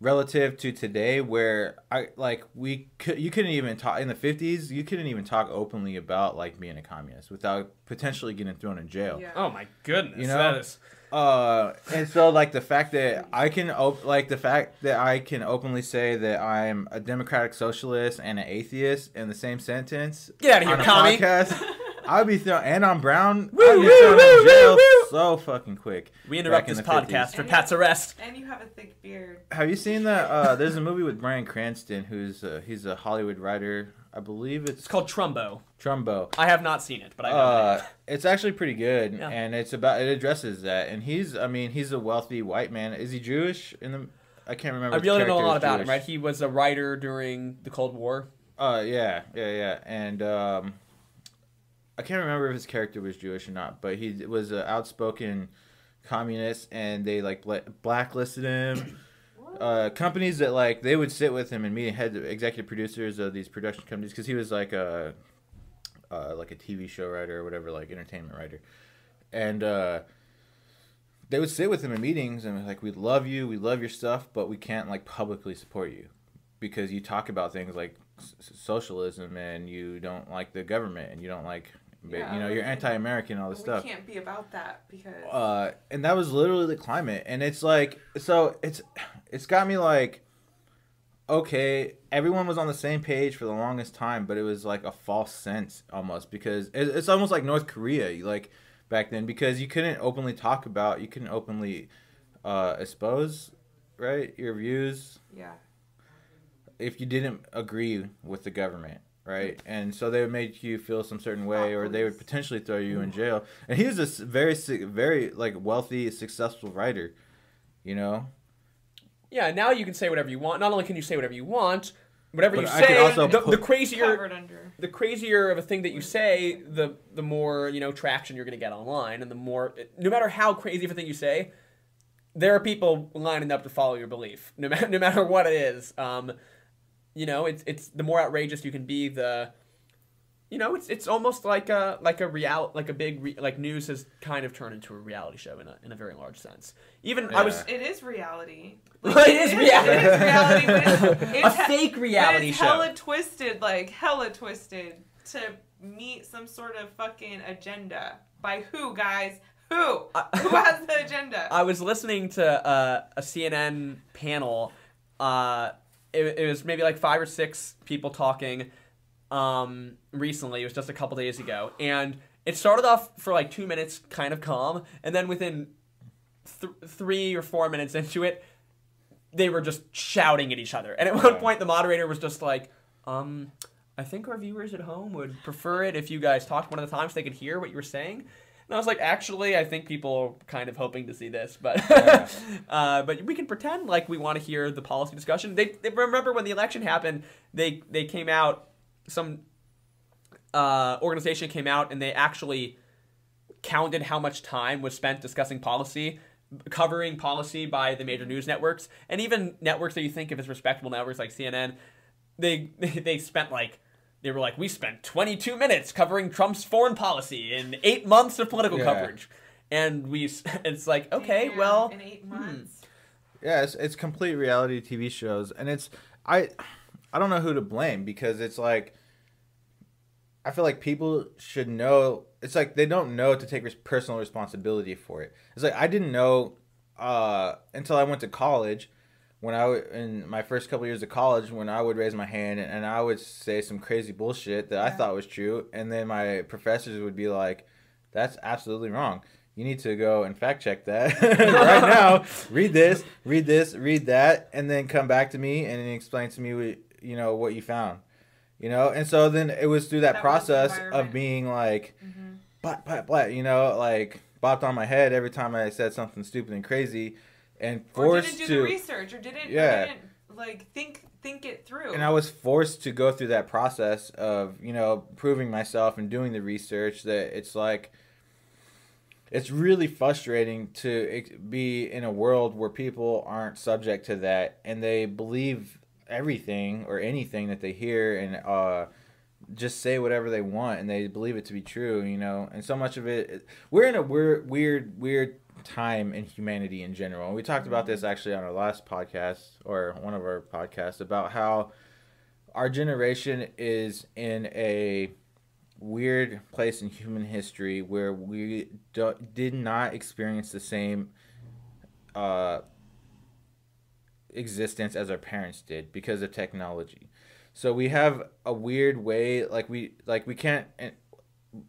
relative to today, where I like we could you couldn't even talk in the 50s. You couldn't even talk openly about like being a communist without potentially getting thrown in jail. Yeah. oh my goodness You know? that is Uh, and so like the fact that I can op- like the fact that I can openly say that I'm a democratic socialist and an atheist in the same sentence. Get out of here, on commie. podcast, I'd be thrown and I'm brown. Woo, I'd be woo, thrown woo, in jail woo, woo. so fucking quick. we interrupt back in this the 50s. podcast for pat's arrest And you have a thick beard. Have you seen that? Uh, there's a movie with Bryan Cranston, who's uh, he's a Hollywood writer. I believe it's it's called trumbo Trumbo. i have not seen it but i know Uh, it. it's actually pretty good, Yeah. and it's about it addresses that. And he's, I mean, he's a wealthy white man. Is he Jewish? In the, I can't remember. i his really don't know a lot is about him right he was a writer during the cold war Uh, yeah, yeah, yeah, and um, I can't remember if his character was Jewish or not, but he was an outspoken communist, and they like blacklisted him. Uh, companies that like they would sit with him and meet head executive producers of these production companies because he was like a uh, like a TV show writer or whatever, like entertainment writer, and uh, they would sit with him in meetings and like, "We love you, we love your stuff, but we can't like publicly support you because you talk about things like socialism and you don't like the government and you don't like, Yeah, you know, you're anti-American, all this we stuff." can't be about that because uh, and that was literally the climate and it's like so it's it's got me like okay everyone was on the same page for the longest time but it was like a false sense almost because it's almost like north korea like back then because you couldn't openly talk about you couldn't openly uh expose right your views yeah. if you didn't agree with the government, right? And so they would make you feel some certain way, or they would potentially throw you in jail. And he was a very, su- very like wealthy, successful writer, you know. Yeah, now you can say whatever you want. Not only can you say whatever you want, whatever But you I say, also the, the crazier the crazier of a thing that you say, the the more you know traction you're going to get online, and the more no matter how crazy of a thing you say, there are people lining up to follow your belief, no matter no matter what it is. Um, you know, it's it's the more outrageous you can be, the you know, it's it's almost like a like a real like a big re, like news has kind of turned into a reality show in a in a very large sense. Even I was It is reality. It is reality. It is reality. But it's, a fake reality it's show. hella twisted, like hella twisted to meet some sort of fucking agenda. By who, guys? Who? who has the agenda? I was listening to uh, a CNN panel. Uh, it, it was maybe like five or six people talking um, recently. It was just a couple days ago, and it started off for like two minutes, kind of calm, and then within th- three or four minutes into it, they were just shouting at each other. And at one point, the moderator was just like, Um, I think our viewers at home would prefer it if you guys talked one at a time so they could hear what you were saying. And I was like, actually, I think people are kind of hoping to see this, but uh, but we can pretend like we want to hear the policy discussion. They, they remember when the election happened, they they came out, some uh, organization came out and they actually counted how much time was spent discussing policy, covering policy by the major news networks, and even networks that you think of as respectable networks like CNN. They they spent like they were like we spent 22 minutes covering Trump's foreign policy in eight months of political Yeah. coverage, and we it's like okay Damn, well in eight hmm. months. Yeah, it's, it's complete reality TV shows, and it's I I don't know who to blame because it's like I feel like people should know. It's like they don't know to take res- personal responsibility for it. It's like I didn't know uh, until I went to college. When I w- in my first couple years of college, when I would raise my hand and, and I would say some crazy bullshit that I thought was true, and then my professors would be like, "That's absolutely wrong. You need to go and fact check that right now. Read this, read this, read that, and then come back to me and explain to me, what, you know, what you found." You know, and so then it was through that, That process of being like, Mhm. blah, blah, blah, you know, like bopped on my head every time I said something stupid and crazy, and Or forced didn't do to. the research, or didn't, Yeah. or didn't like think think it through. and I was forced to go through that process of you know proving myself and doing the research. That it's like it's really frustrating to be in a world where people aren't subject to that and they believe everything or anything that they hear and uh just say whatever they want and they believe it to be true you know and so much of it we're in a weird weird weird time and humanity in general and we talked about this actually on our last podcast or one of our podcasts about how our generation is in a weird place in human history where we do, did not experience the same uh, existence as our parents did because of technology. So we have a weird way, like we like we can't,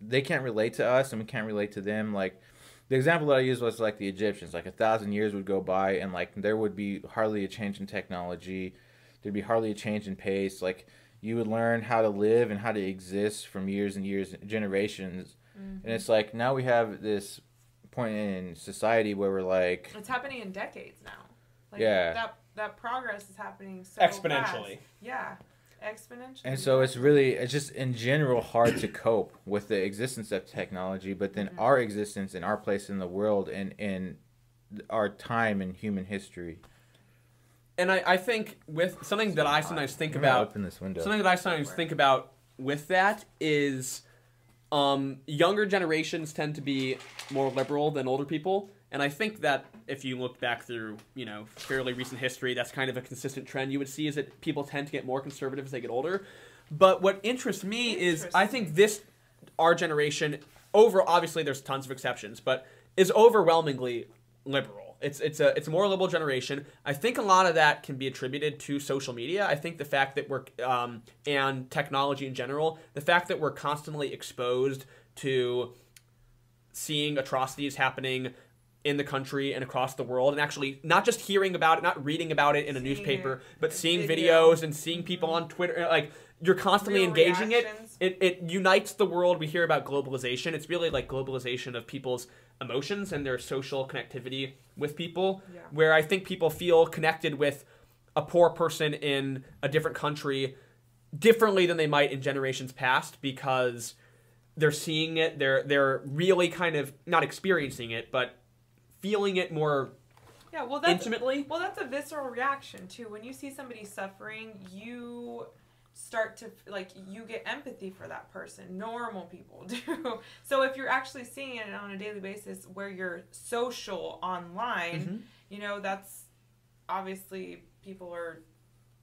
they can't relate to us, and we can't relate to them. Like the example that I used was like the Egyptians. Like a thousand years would go by, and like there would be hardly a change in technology. There'd be hardly a change in pace. Like you would learn how to live and how to exist from years and years, generations. And mm-hmm. it's like now we have this point in society where we're like, It's happening in decades now. Like, Yeah. That that progress is happening so Exponentially. fast. Yeah, exponentially. and so it's really it's just in general hard to cope with the existence of technology, but then Mhm. our existence and our place in the world and in our time in human history. and I, I think with something that I sometimes think I'm about open this window. Something that I sometimes think about with that is um, younger generations tend to be more liberal than older people. And I think that if you look back through, you know, fairly recent history, that's kind of a consistent trend you would see is that people tend to get more conservative as they get older. But what interests me is I think this, our generation, over obviously there's tons of exceptions, but is overwhelmingly liberal. It's it's a it's a more liberal generation. I think a lot of that can be attributed to social media. I think the fact that we're um, and technology in general, the fact that we're constantly exposed to seeing atrocities happening in the country and across the world and actually not just hearing about it not reading about it in a Seeing newspaper but seeing video. videos and seeing people mm-hmm. on twitter uh, like you're constantly Real engaging reactions. it it it unites the world we hear about globalization it's really like globalization of people's emotions and their social connectivity with people Yeah. where i think people feel connected with a poor person in a different country differently than they might in generations past because they're seeing it they're they're really kind of not experiencing it but feeling it more yeah. Well, that's intimately well, that's a visceral reaction too. When you see somebody suffering, you start to like you get empathy for that person. Normal people do. So if you're actually seeing it on a daily basis, where you're social online, Mhm. you know that's obviously people are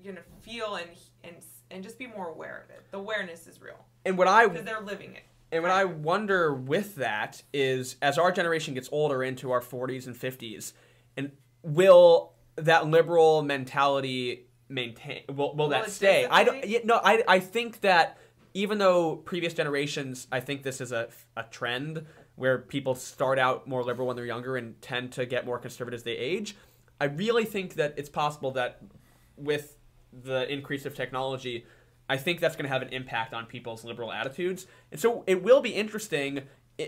gonna feel and and and just be more aware of it. The awareness is real and what i because they're living it. And what I wonder with that is, as our generation gets older into our 40s and 50s, and will that liberal mentality maintain? Will, will that stay? I don't. Yeah, no, I I think that even though previous generations, I think this is a a trend where people start out more liberal when they're younger and tend to get more conservative as they age. I really think that it's possible that with the increase of technology, I think that's going to have an impact on people's liberal attitudes. And so it will be interesting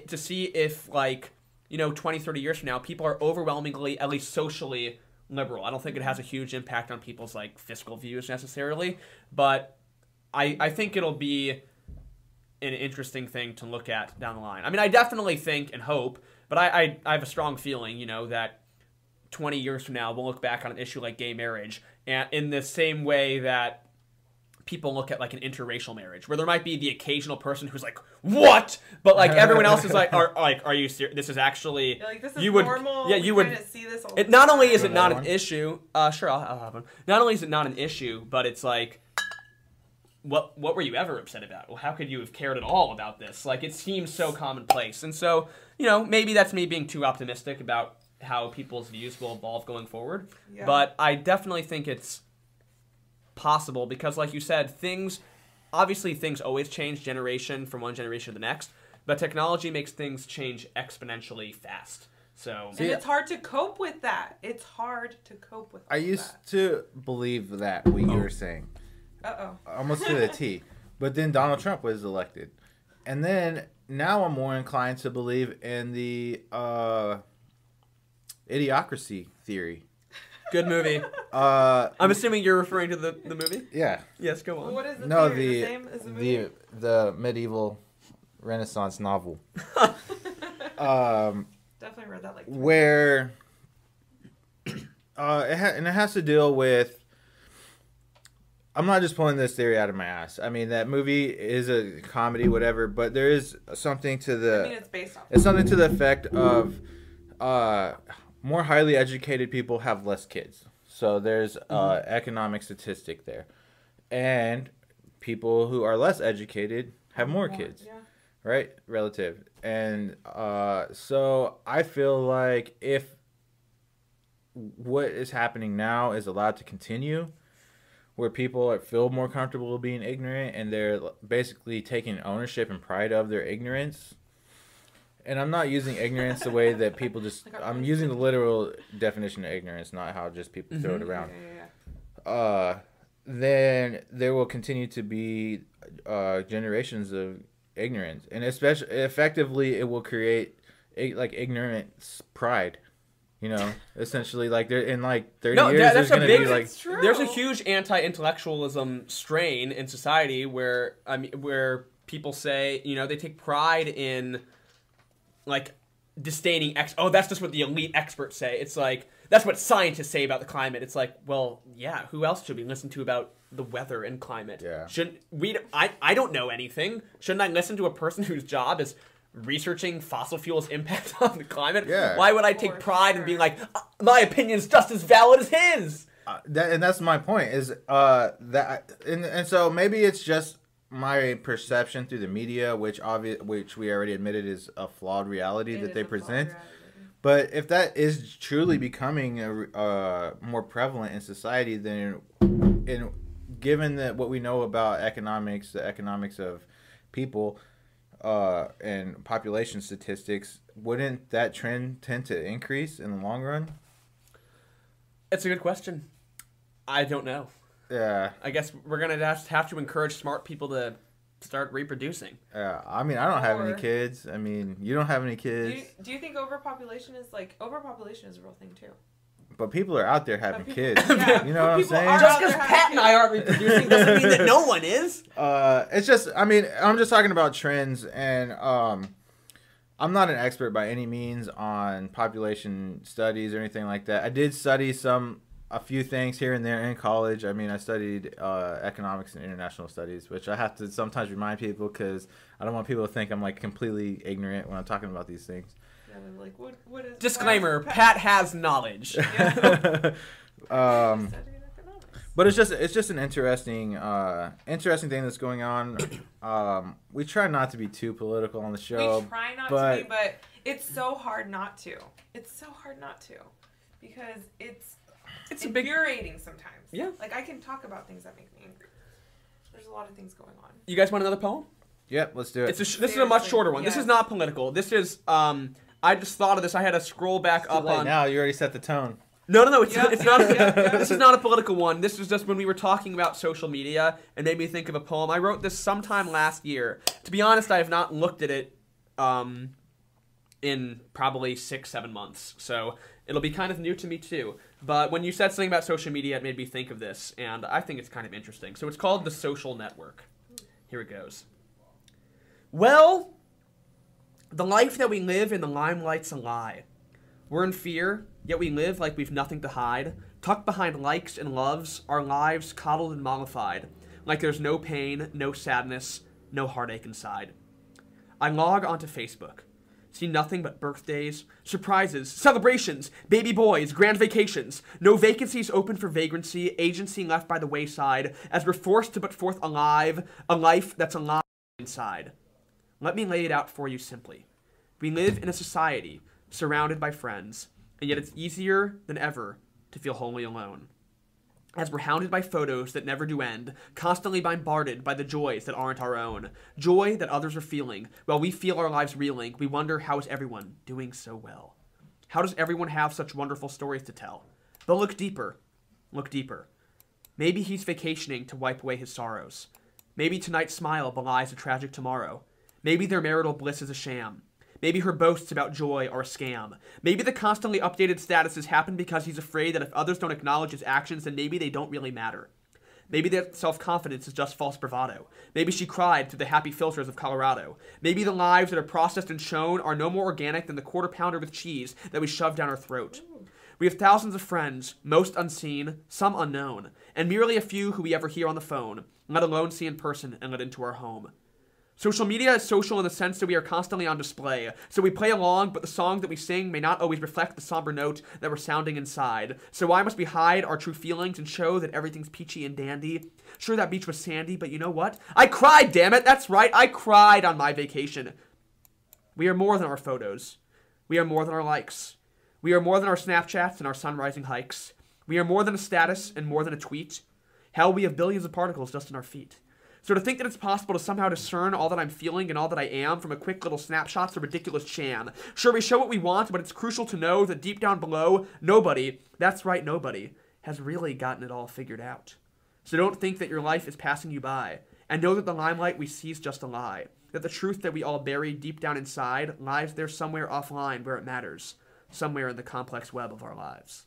to see if, like, you know, 20, 30 years from now, people are overwhelmingly, at least socially, liberal. I don't think it has a huge impact on people's, like, fiscal views necessarily. But I, I think it'll be an interesting thing to look at down the line. I mean, I definitely think and hope, but I, I, I have a strong feeling, you know, that 20 years from now, we'll look back on an issue like gay marriage and in the same way that people look at like an interracial marriage where there might be the occasional person who's like what? But like everyone else is like are like are you serious this is actually You're like this is you would normal. yeah we you would see this all it not only is it not want an issue uh sure I'll, I'll have one. Not only is it not an issue but it's like what what were you ever upset about? Well how could you have cared at all about this? Like it seems so commonplace. And so you know maybe that's me being too optimistic about how people's views will evolve going forward. Yeah. but i definitely think it's possible because like you said things obviously things always change generation from one generation to the next but technology makes things change exponentially fast so and it's hard to cope with that. It's hard to cope with. I used that. to believe that what you were saying, Uh oh. almost to the T. But then Donald Trump was elected, and then now I'm more inclined to believe in the uh, idiocracy theory. Good movie Uh, i'm assuming you're referring to the, the movie yeah, yes go on What is the no, the the same as the movie? the the medieval Renaissance novel. um, Definitely read that like. where uh, it ha- and it has to deal with. I'm not just pulling this theory out of my ass. I mean, that movie is a comedy, whatever, but there is something to the. I mean, it's based off. It's something to the effect of uh, more highly educated people have less kids. So there's uh, economic statistic there, and people who are less educated have more kids Yeah. right relative and uh so i feel like if what is happening now is allowed to continue where people feel more comfortable being ignorant and they're basically taking ownership and pride of their ignorance and i'm not using ignorance the way that people just Like i'm using the literal definition of ignorance not how just people throw it Mhm. around Yeah, yeah, yeah. uh, then there will continue to be uh, generations of ignorance, and especially effectively, it will create like ignorance pride. You know, essentially, like there in like thirty No, years, that- there's a gonna big- be like true. There's a huge anti-intellectualism strain in society where I mean where people say, you know, they take pride in like disdaining ex oh that's just what the elite experts say. It's like that's what scientists say about the climate. It's like, well, yeah, who else should we listen to about the weather and climate? Yeah. Shouldn't we I I don't know anything. Shouldn't I listen to a person whose job is researching fossil fuels impact on the climate? Yeah. Why would I take For pride in being like "Uh, my opinion's just as valid as his? uh, that, and that's my point is uh that and, and so maybe it's just my perception through the media which obvious which we already admitted is a flawed reality It that is they present. But if that is truly becoming a, uh, more prevalent in society, then in given that what we know about economics, the economics of people, uh, and population statistics, wouldn't that trend tend to increase in the long run? It's a good question. I don't know. Yeah, I guess we're gonna just have to encourage smart people to start reproducing. yeah. I mean, I don't have any kids. I mean, you don't have any Do kids, you, do you think overpopulation is like overpopulation is a real thing too? but people are out there having people- kids. yeah, you know what I'm people saying? are Just out there because having Pat and I aren't reproducing doesn't mean that no one is. Uh, it's just, I mean, I'm just talking about trends, and um, I'm not an expert by any means on population studies or anything like that. I did study some, a few things here and there in college. I mean, I studied uh, economics and international studies, which I have to sometimes remind people because I don't want people to think I'm like completely ignorant when I'm talking about these things. Yeah, they're like what what is Disclaimer: why is Pat has knowledge. Yeah. um, But it's just it's just an interesting uh interesting thing that's going on. Um, we try not to be too political on the show. we try not but- to be, but it's so hard not to. It's so hard not to because it's It's a big. infuriating sometimes. Yeah. Like I can talk about things that make me angry. There's a lot of things going on. You guys want another poem? Yep, let's do it. It's a sh- this is a much shorter one. This is not political. This is um. I just thought of this. I had to scroll back up late on. now. You already set the tone. No, no, no. It's, Yep, it's not. yep, yep. This is not a political one. This was just when we were talking about social media and made me think of a poem. I wrote this sometime last year. To be honest, I have not looked at it um, in probably six, seven months. So it'll be kind of new to me too. But when you said something about social media, it made me think of this, and I think it's kind of interesting. So it's called The Social Network. Here it goes. Well, the life that we live in the limelight's a lie. We're in fear, yet we live like we've nothing to hide. Tucked behind likes and loves, our lives coddled and mollified. Like there's no pain, no sadness, no heartache inside. I log onto Facebook. See nothing but birthdays, surprises, celebrations, baby boys, grand vacations. No vacancies open for vagrancy, agency left by the wayside, as we're forced to put forth alive, a life that's alive inside. Let me lay it out for you simply. We live in a society surrounded by friends, and yet it's easier than ever to feel wholly alone. As we're hounded by photos that never do end, constantly bombarded by the joys that aren't our own, joy that others are feeling, while we feel our lives reeling, we wonder how is everyone doing so well? How does everyone have such wonderful stories to tell? But look deeper, look deeper. Maybe he's vacationing to wipe away his sorrows. Maybe tonight's smile belies a tragic tomorrow. Maybe their marital bliss is a sham. Maybe her boasts about joy are a scam. Maybe the constantly updated statuses happen because he's afraid that if others don't acknowledge his actions, then maybe they don't really matter. Maybe that self confidence is just false bravado. Maybe she cried through the happy filters of Colorado. Maybe the lives that are processed and shown are no more organic than the quarter pounder with cheese that we shove down our throat. We have thousands of friends, most unseen, some unknown, and merely a few who we ever hear on the phone, let alone see in person and let into our home. Social media is social in the sense that we are constantly on display, so we play along, but the song that we sing may not always reflect the somber note that we're sounding inside. So why must we hide our true feelings and show that everything's peachy and dandy? Sure, that beach was sandy, but you know what? I cried, damn it! That's right, I cried on my vacation. We are more than our photos. We are more than our likes. We are more than our Snapchats and our sunrising hikes. We are more than a status and more than a tweet. Hell, we have billions of particles just in our feet. So to think that it's possible to somehow discern all that I'm feeling and all that I am from a quick little snapshot's a ridiculous sham. Sure, we show what we want, but it's crucial to know that deep down below, nobody, that's right, nobody, has really gotten it all figured out. So don't think that your life is passing you by, and know that the limelight we see is just a lie. That the truth that we all bury deep down inside lies there somewhere offline where it matters, somewhere in the complex web of our lives.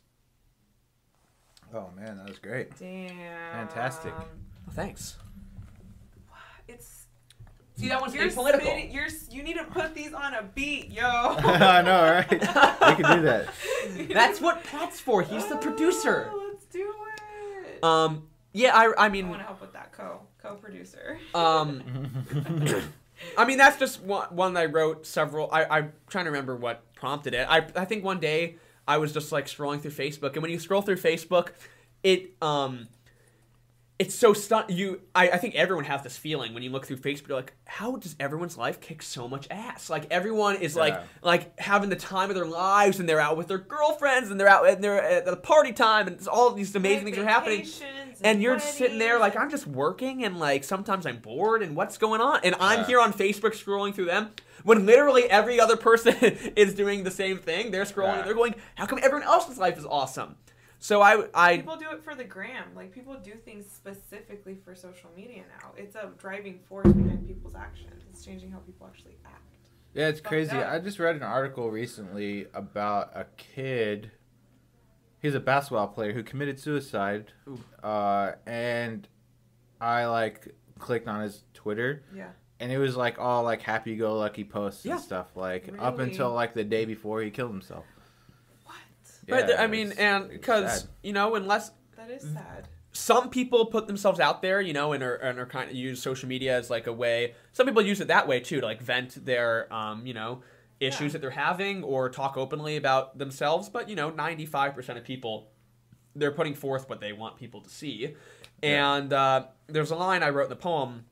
Oh man, that was great. Damn. Fantastic. Well, thanks. It's See, that one's you're apolitical. spitting- You're you need to put these on a beat, yo. I know, right? We can do that. That's what Pat's for. He's the producer. Oh, let's do it. Um, yeah, I, I mean. I mean, want to help with that co co-producer. um, I mean, that's just one, one that I wrote several. I, I'm trying to remember what prompted it. I, I think one day I was just like scrolling through Facebook, and when you scroll through Facebook, it um, it's so stun. You, I, I think everyone has this feeling when you look through Facebook. You're like, how does everyone's life kick so much ass? Like everyone is like Yeah. like having the time of their lives, and they're out with their girlfriends, and they're out and they're at the party time, and it's all these amazing things are happening Vacations and you're sitting there like. I'm just working and like sometimes I'm bored and what's going on and I'm Yeah. here on Facebook scrolling through them when literally every other person is doing the same thing they're scrolling Yeah. and they're going how come everyone else's life is awesome so I I People do it for the gram. Like people do things specifically for social media now. It's a driving force behind people's actions. It's changing how people actually act. Yeah, it's Fucked crazy. up. I just read an article recently about a kid. He's a basketball player who committed suicide. Uh, and I like clicked on his Twitter, Yeah. and it was like all like happy-go-lucky posts Yeah. and stuff. Like up until like the day before he killed himself. What? right there, I mean and because you know unless That is sad. some people put themselves out there, you know, and are, and are kind of use social media as like a way. Some people use it that way too, to like vent their, um, you know, issues Yeah. that they're having or talk openly about themselves. But you know, ninety five percent of people, they're putting forth what they want people to see. Yeah. And uh, there's a line I wrote in the poem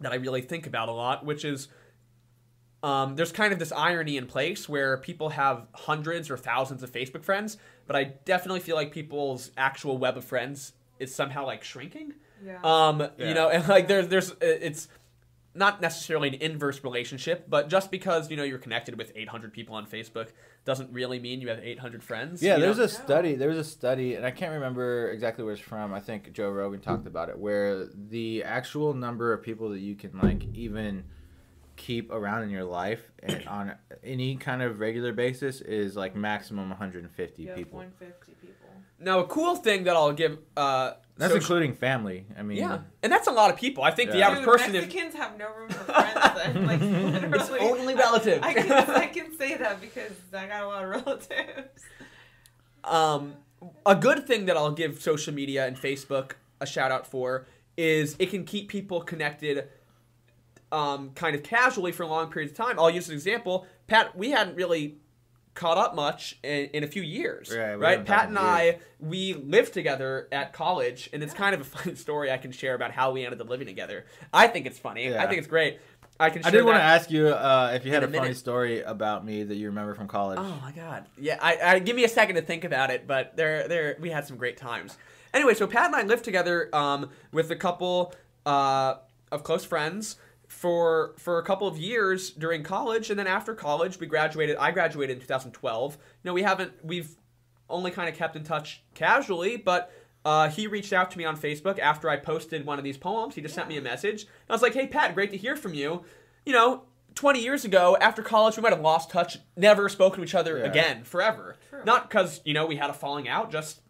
that I really think about a lot, which is. Um, there's kind of this irony in place where people have hundreds or thousands of Facebook friends, but I definitely feel like people's actual web of friends is somehow like shrinking. Yeah. Um, Yeah. you know, and like there's there's it's not necessarily an inverse relationship, but just because you know you're connected with 800 people on Facebook doesn't really mean you have 800 friends. Yeah, there's know? a study. There was a study, and I can't remember exactly where it's from. I think Joe Rogan talked about it, where the actual number of people that you can like even keep around in your life and on any kind of regular basis is like maximum 150 Yeah, people. 150 people. now a cool thing that I'll give. Uh, That's soci- including family. I mean, yeah, and that's a lot of people. I think the Yeah. average Dude, person. If, Mexicans have no room for friends. Then. Like literally, It's only relative. I, I can I can say that because I got a lot of relatives. um, a good thing that I'll give social media and Facebook a shout out for is it can keep people connected um, kind of casually for long periods of time. I'll use an example. Pat, we hadn't really caught up much in, in a few years, Right, right? Pat and I, we lived together at college, and it's kind of a fun story I can share about how we ended up living together. I think it's funny. I think it's great. I can. I did want to ask you uh, if you had a, a funny story about me that you remember from college. Oh my god. Yeah, I, I give me a second to think about it, but there there we had some great times. Anyway, so Pat and I lived together um, with a couple uh, of close friends for for a couple of years during college, and then after college we graduated. I graduated in 2012. You know, we haven't we've only kind of kept in touch casually, but uh, he reached out to me on Facebook after I posted one of these poems. He just sent me a message. And I was like, "Hey, Pat, great to hear from you." You know, 20 years ago, after college, we might have lost touch, never spoken to each other Yeah. again, forever. True. Not because you know we had a falling out, just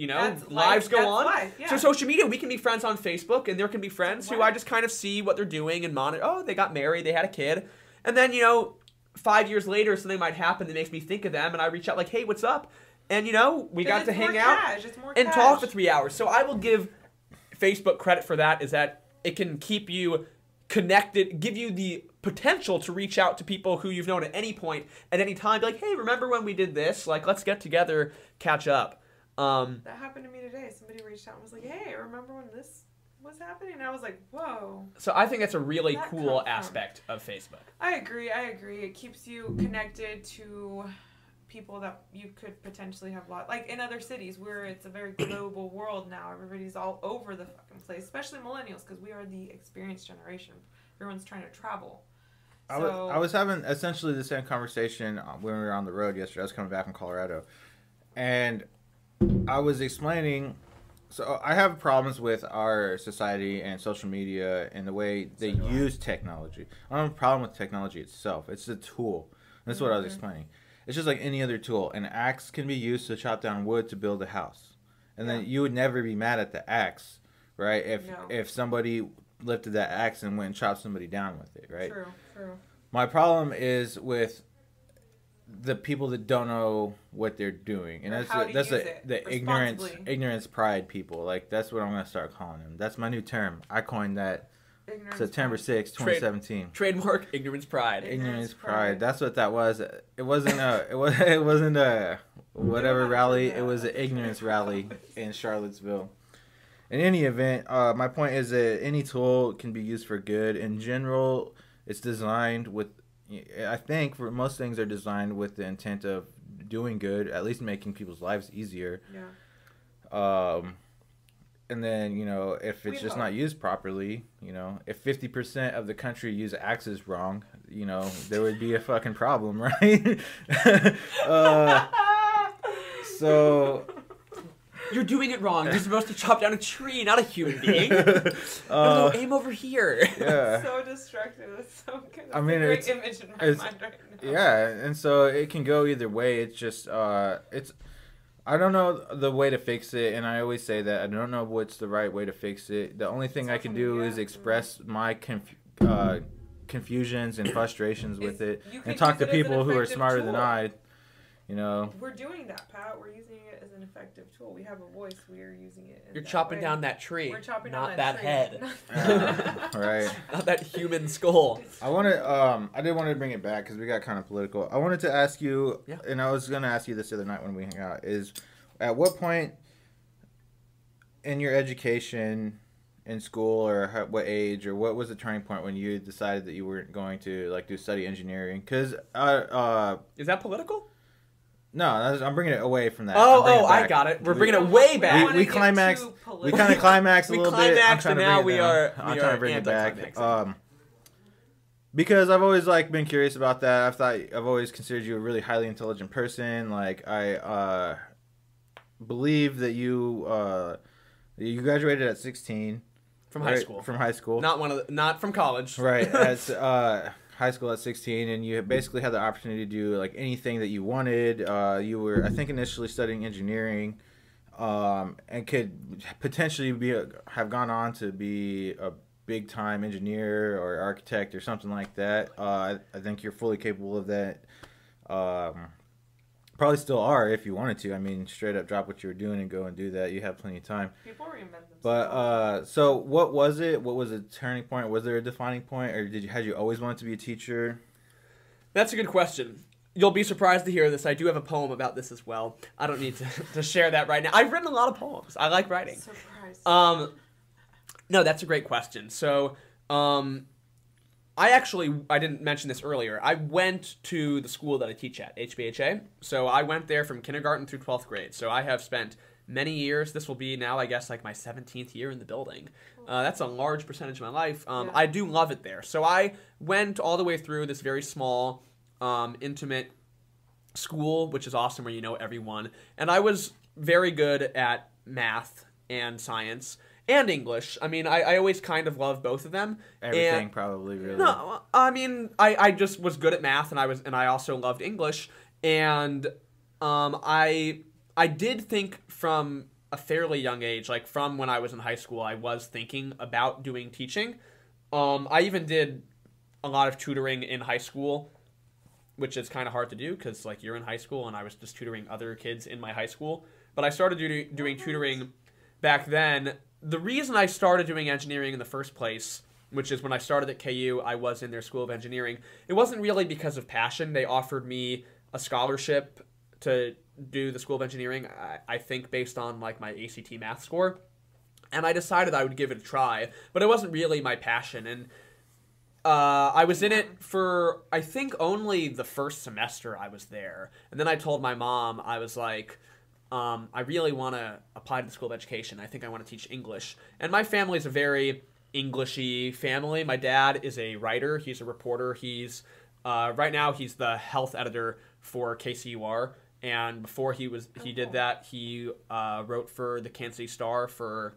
you know, That's lives life- go on. life, yeah. So social media, we can be friends on Facebook, and there can be friends who I just kind of see what they're doing and monitor. Oh, they got married, they had a kid, and then you know, five years later, something might happen that makes me think of them, and I reach out like, "Hey, what's up?" And you know, we got to hang out and cash. talk for three hours. So I will give Facebook credit for that. Is that it can keep you connected, give you the potential to reach out to people who you've known at any point, at any time. Be like, hey, remember when we did this? Like, let's get together, catch up. Um, That happened to me today. Somebody reached out and was like, "Hey, remember when this was happening?" And I was like, "Whoa." so I think that's a really That cool come from? aspect of Facebook. I agree. I agree. It keeps you connected to people that you could potentially have lost. Like in other cities where it's a very global world now. Everybody's all over the fucking place, especially millennials, because we are the experienced generation. Everyone's trying to travel. I was, I was having essentially the same conversation uh, when we were on the road yesterday. I was coming back from Colorado, and I was explaining. So I have problems with our society and social media and the way they do I. use technology. I don't have a problem with technology itself. It's a tool. That's what I was Mm-hmm. explaining. It's just like any other tool. An axe can be used to chop down wood to build a house, and then you would never be mad at the axe, right? If No. if somebody lifted that axe and went and chopped somebody down with it, right? True. True. My problem is with the people that don't know what they're doing, and Or that's how the, to that's use the, it the ignorance ignorance pride people. Like that's what I'm gonna start calling them. That's my new term. I coined that Ignorance September pride. 6, Trade- 2017. Trademark ignorance pride. Ignorance Ignorance pride. pride. That's what that was. It wasn't a. It was. It wasn't a whatever have rally. do It was an ignorance rally in Charlottesville. In any event, uh, my point is that any tool can be used for good. In general, it's designed with. I think for most things are designed with the intent of doing good, at least making people's lives easier. Yeah. Um, and then you know if it's We just hope. not used properly, you know, if fifty percent of the country use axes wrong, you know, there would be a fucking problem, right? uh, so You're doing it wrong. You're supposed to chop down a tree, not a human being. uh, no, aim over here. yeah. so destructive. It's so good. I mean, a great it's- image in my it's- mind right now. Yeah, and so it can go either way. It's just uh it's I don't know the way to fix it and I always say that I don't know what's the right way to fix it. The only thing I can do media, is express my conf- uh confusions and frustrations with it and talk to it as an people who are effective smarter than. I. You know, We're doing that, Pat. We're using it as an effective tool. We have a voice. We are using it. in You're that chopping way. down that tree, We're chopping not down that, tree. head, Uh, right. not that human skull. I want to. Um, I did want to bring it back because we got kind of political. I wanted to ask you, Yeah. and I was going to ask you this the other night when we hung out. Is at what point in your education, in school, or how, what age, or what was the turning point when you decided that you weren't going to like do study engineering? Because uh, uh, Is that political? No, I'm bringing it away from that. Oh, oh, I got it. We're We- bringing it way back. We, wanna we get climaxed. too We kind of political. climaxed a We little bit. I'm climaxed trying and to now we are- I'm we trying are to bring it back. Um, because I've always like been curious about that. I've thought I've always considered you a really highly intelligent person. Like I uh, believe that you uh, you graduated at 16 From high school. From high school. Not one of the, not from college. right at uh, high school at 16 and you basically had the opportunity to do like anything that you wanted. Uh, you were i think initially studying engineering um, and could potentially be a, have gone on to be a big time engineer or architect or something like that. Uh, I, think you're fully capable of that. Um, probably still are if you wanted to i mean straight up drop what you were doing and go and do that you have plenty of time People reinvent themselves. but uh, so what was it? What was a turning point? Was there a defining point, or did you had you always wanted to be a teacher? That's a good question. You'll be surprised to hear this. I do have a poem about this as well. I don't need to, to share that right now. I've written a lot of poems. I like writing. Surprise. Um, no, that's a great question. So, um, I actually I didn't mention this earlier. I went to the school that I teach at, HBHA. So I went there from kindergarten through 12th grade. So I have spent many years. This will be now, I guess, like my 17th year in the building. Uh, that's a large percentage of my life. Um, Yeah. I do love it there. So I went all the way through this very small, um, intimate school, which is awesome where you know everyone. And I was very good at math and science and English. I mean, I, I always kind of loved both of them. Everything And- probably really. no, I mean, I, I just was good at math, and I was, and I also loved English, and um, I I did think from a fairly young age, like from when I was in high school, I was thinking about doing teaching. Um, I even did a lot of tutoring in high school, which is kind of hard to do because like you're in high school, and I was just tutoring other kids in my high school. But I started do, doing tutoring back then. The reason I started doing engineering in the first place, which is when I started at KU, I was in their school of engineering. It wasn't really because of passion. They offered me a scholarship to do the school of engineering. I, I think based on like my ACT math score, and I decided I would give it a try. But it wasn't really my passion, and uh, I was in it for I think only the first semester I was there, and then I told my mom I was like, um, I really want to apply to the School of Education. I think I want to teach English, and my family is a very Englishy family. My dad is a writer. He's a reporter. He's uh, right now he's the health editor for KCUR, and before he was he did that he uh, wrote for the Kansas City Star for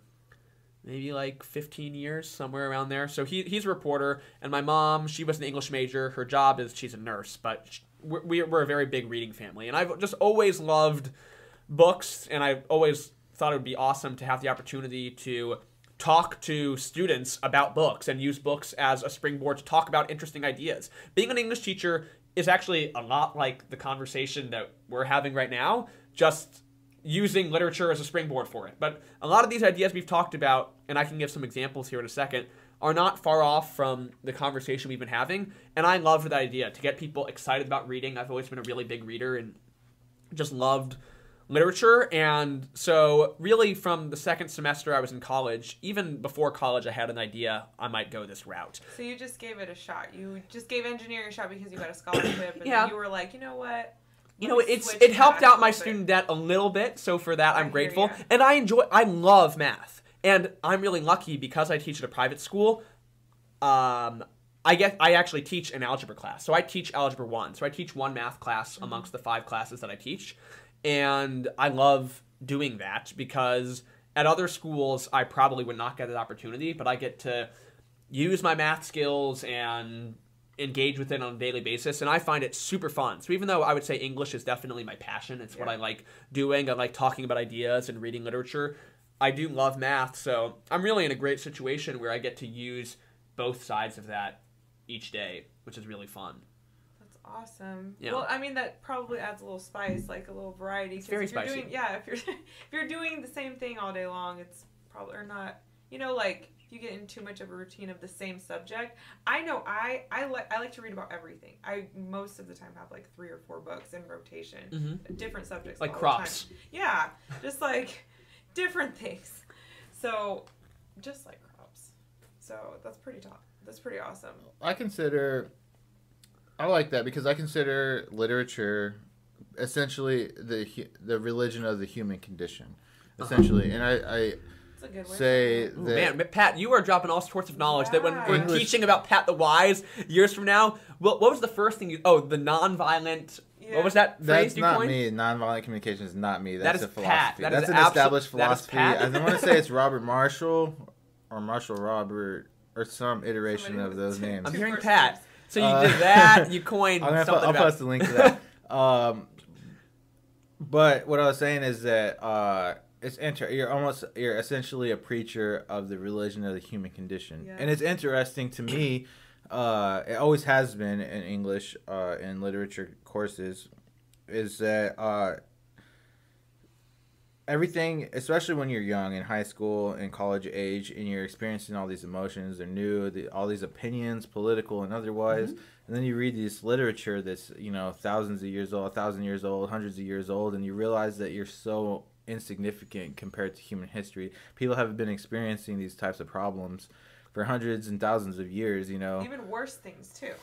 maybe like 15 years somewhere around there so he, he's a reporter and my mom she was an english major her job is she's a nurse but sh we're, we're we're a very big reading family and i've just always loved books and i've always thought it would be awesome to have the opportunity to talk to students about books and use books as a springboard to talk about interesting ideas being an english teacher is actually a lot like the conversation that we're having right now just using literature as a springboard for it. But a lot of these ideas we've talked about, and I can give some examples here in a second, are not far off from the conversation we've been having. And I love that idea to get people excited about reading. I've always been a really big reader and just loved literature. And so, really, from the second semester I was in college, even before college, I had an idea I might go this route. So you just gave it a shot. You just gave engineering a shot because you got a scholarship, and Yeah. you were like, you know what? you know it's it helped out my bit." student debt a little bit so for that i'm grateful and i enjoy i love math and i'm really lucky because i teach at a private school um i get i actually teach an algebra class so i teach algebra 1 so i teach one math class Mm-hmm. amongst the five classes that i teach and i love doing that because at other schools i probably would not get that opportunity but i get to use my math skills and engage with it on a daily basis. And i find it super fun. So even though i would say english is definitely my passion it's what i like doing. I like talking about ideas and reading literature. I do love math so i'm really in a great situation where i get to use both sides of that each day which is really fun That's awesome. Yeah. Well, I mean that probably adds a little spice, like a little variety. 'cause very if you're spicy. Doing, yeah, if you're if you're doing the same thing all day long, it's probably or not. You know, like if you get in too much of a routine of the same subject. I know I I like I like to read about everything. I most of the time have like three or four books in rotation, Mhm. different subjects. like all the time. crops Yeah, just like different things. So, just like crops. So that's pretty top. That's pretty awesome. I consider. I like that because I consider literature essentially the the religion of the human condition, uh-huh. essentially, and I, I It's That's a good way. say Ooh, that man, Pat, you are dropping all sorts of knowledge that when we're English- teaching about Pat the Wise years from now, what, what was the first thing you? Oh, the nonviolent. Yeah. What was that phrase That's you not coined? me. Nonviolent communication is not me. That That's is a Pat. philosophy. That is That's an absolute- established that is philosophy. Pat. I want to say it's Robert Marshall or Marshall Robert or some iteration Somebody of those two- names. I'm hearing first Pat. Names. So you Uh, did that. You coined I'm gonna something I'll post a link to that. um, but what I was saying is that uh, it's inter- You're almost you're essentially a preacher of the religion of the human condition, Yeah. and it's interesting to me. Uh, it always has been in English uh, in literature courses, is that uh, everything, especially when you're young in high school and college age, and you're experiencing all these emotions, they're new, the, all these opinions, political and otherwise, mm-hmm. and then you read this literature that's you know thousands of years old, a thousand years old, hundreds of years old, and you realize that you're so insignificant compared to human history. People have been experiencing these types of problems for hundreds and thousands of years, you know Even worse things too.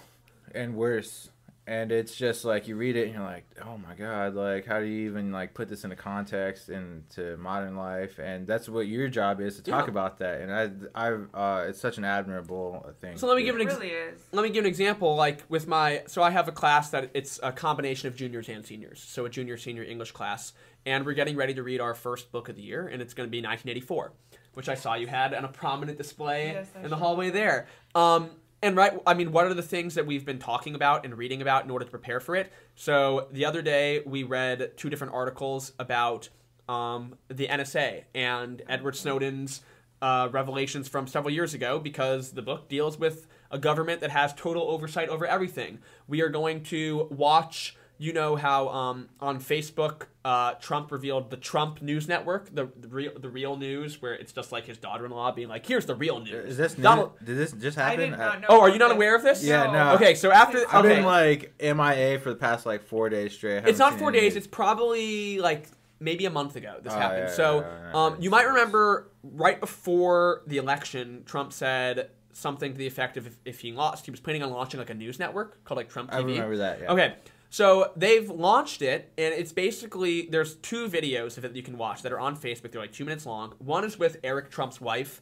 and worse and it's just like you read it and you're like oh my god like how do you even like put this into context into modern life and that's what your job is to talk Yeah. about that and i i uh it's such an admirable thing So let me give an It ex- really. Let me give an example. Like with my, so I have a class that it's a combination of juniors and seniors. So a junior senior English class, and we're getting ready to read our first book of the year, and it's going to be 1984, which I saw you had on a prominent display Yes, in the hallway there. Um, and right, I mean, what are the things that we've been talking about and reading about in order to prepare for it? So the other day we read two different articles about um, the NSA and Edward Snowden's uh, revelations from several years ago because the book deals with a government that has total oversight over everything. We are going to watch. You know how um, on Facebook uh, Trump revealed the Trump News Network, the, the real the real news, where it's just like his daughter-in-law being like, "Here's the real news." is this new? Donald- did this just I happen did not know. Oh, are you not aware of this? Yeah, no. Okay, so after i've okay, been like mia for the past like four days straight it's haven't four days. news. It's probably like maybe a month ago this Oh, happened. yeah, so yeah, yeah, yeah. um, you might remember right before the election, Trump said something to the effect of if, if he lost, he was planning on launching like a news network called like Trump TV. i remember that yeah Okay. So they've launched it, and it's basically there's two videos of it that you can watch that are on Facebook. They're like two minutes long. One is with Eric Trump's wife,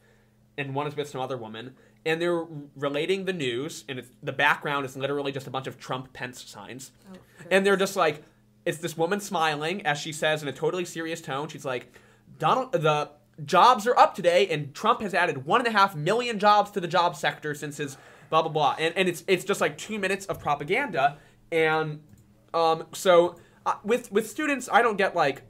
and one is with some other woman, and they're relating the news. And it's, the background is literally just a bunch of Trump Pence signs, Oh, and they're just like, it's this woman smiling as she says in a totally serious tone. She's like, Donald, the jobs are up today, and Trump has added one and a half million jobs to the job sector since his blah blah blah. And and it's it's just like two minutes of propaganda, and um, so uh, with with students, I don't get like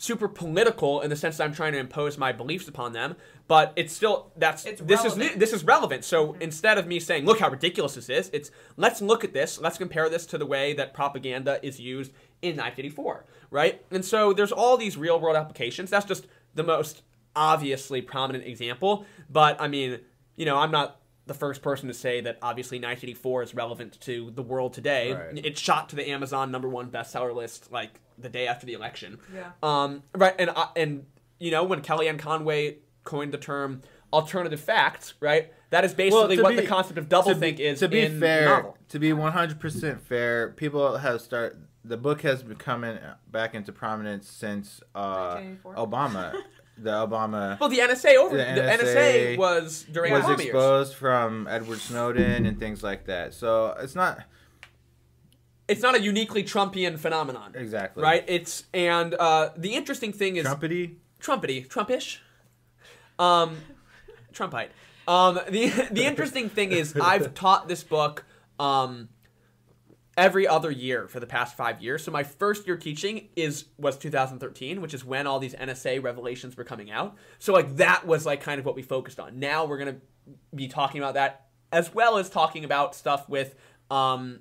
super political in the sense that I'm trying to impose my beliefs upon them, but it's still that's It's this is relevant. new, this is relevant. So instead of me saying, "Look how ridiculous this is," it's let's look at this, let's compare this to the way that propaganda is used in 1984, right? And so there's all these real world applications. That's just the most obviously prominent example, but I mean, you know, I'm not the first person to say that obviously 1984 is relevant to the world today. Right. It shot to the Amazon number one bestseller list like the day after the election. Yeah. Um, right, and uh, and you know when Kellyanne Conway coined the term alternative facts, right? That is basically to what be- the concept of to doublethink is to be in fair the novel. to be 100% fair people have start the book has been coming back into prominence since uh, obama the obama Well, the NSA over The the, NSA NSA, was during was Obama years. exposed from edward snowden and things like that so it's not It's not a uniquely Trumpian phenomenon, exactly right? It's and uh, the interesting thing is Trumpity. Trumpity. Trumpish, um, Trumpite. Um, the the interesting thing is I've taught this book um, every other year for the past five years. So my first year teaching is was 2013, which is when all these NSA revelations were coming out. So like that was like kind of what we focused on. Now we're gonna be talking about that as well as talking about stuff with um,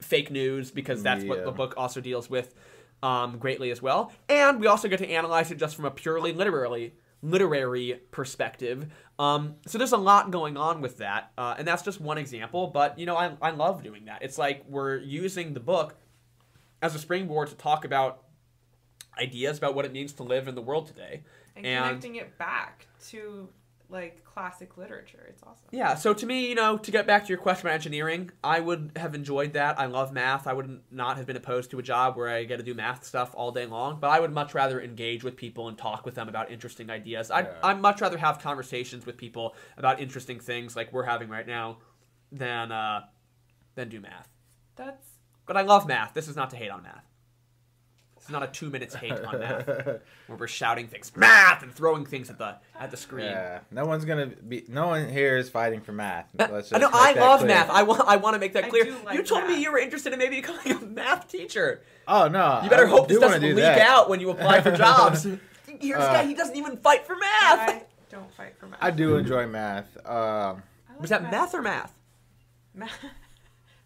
fake news because that's what the book also deals with um, greatly as well. And we also get to analyze it just from a purely literary literary perspective. Um, so there's a lot going on with that, uh, and that's just one example. But you know, I I love doing that. It's like we're using the book as a springboard to talk about ideas about what it means to live in the world today. and, And- connecting it back to like classic literature. It's awesome. Yeah, so to me, you know, to get back to your question about engineering, I would have enjoyed that. I love math. I would not have been opposed to a job where I get to do math stuff all day long, but I would much rather engage with people and talk with them about interesting ideas. I'd, Yeah. I'd much rather have conversations with people about interesting things like we're having right now than, uh, than do math. That's But I love math. This is not to hate on math. This is not a two minutes hate on math where we're shouting things math and throwing things at the at the screen. Yeah, no one's gonna be. No one here is fighting for math. Let's I know just I love clear. math. I want I want to make that clear. like you told me you were interested in maybe becoming a math teacher. Oh no! You better I hope this doesn't do leak that. out when you apply for jobs. Here's Uh, guy. He doesn't even fight for math. I don't fight for math. I do enjoy math. Um, like Was that math or math? Math.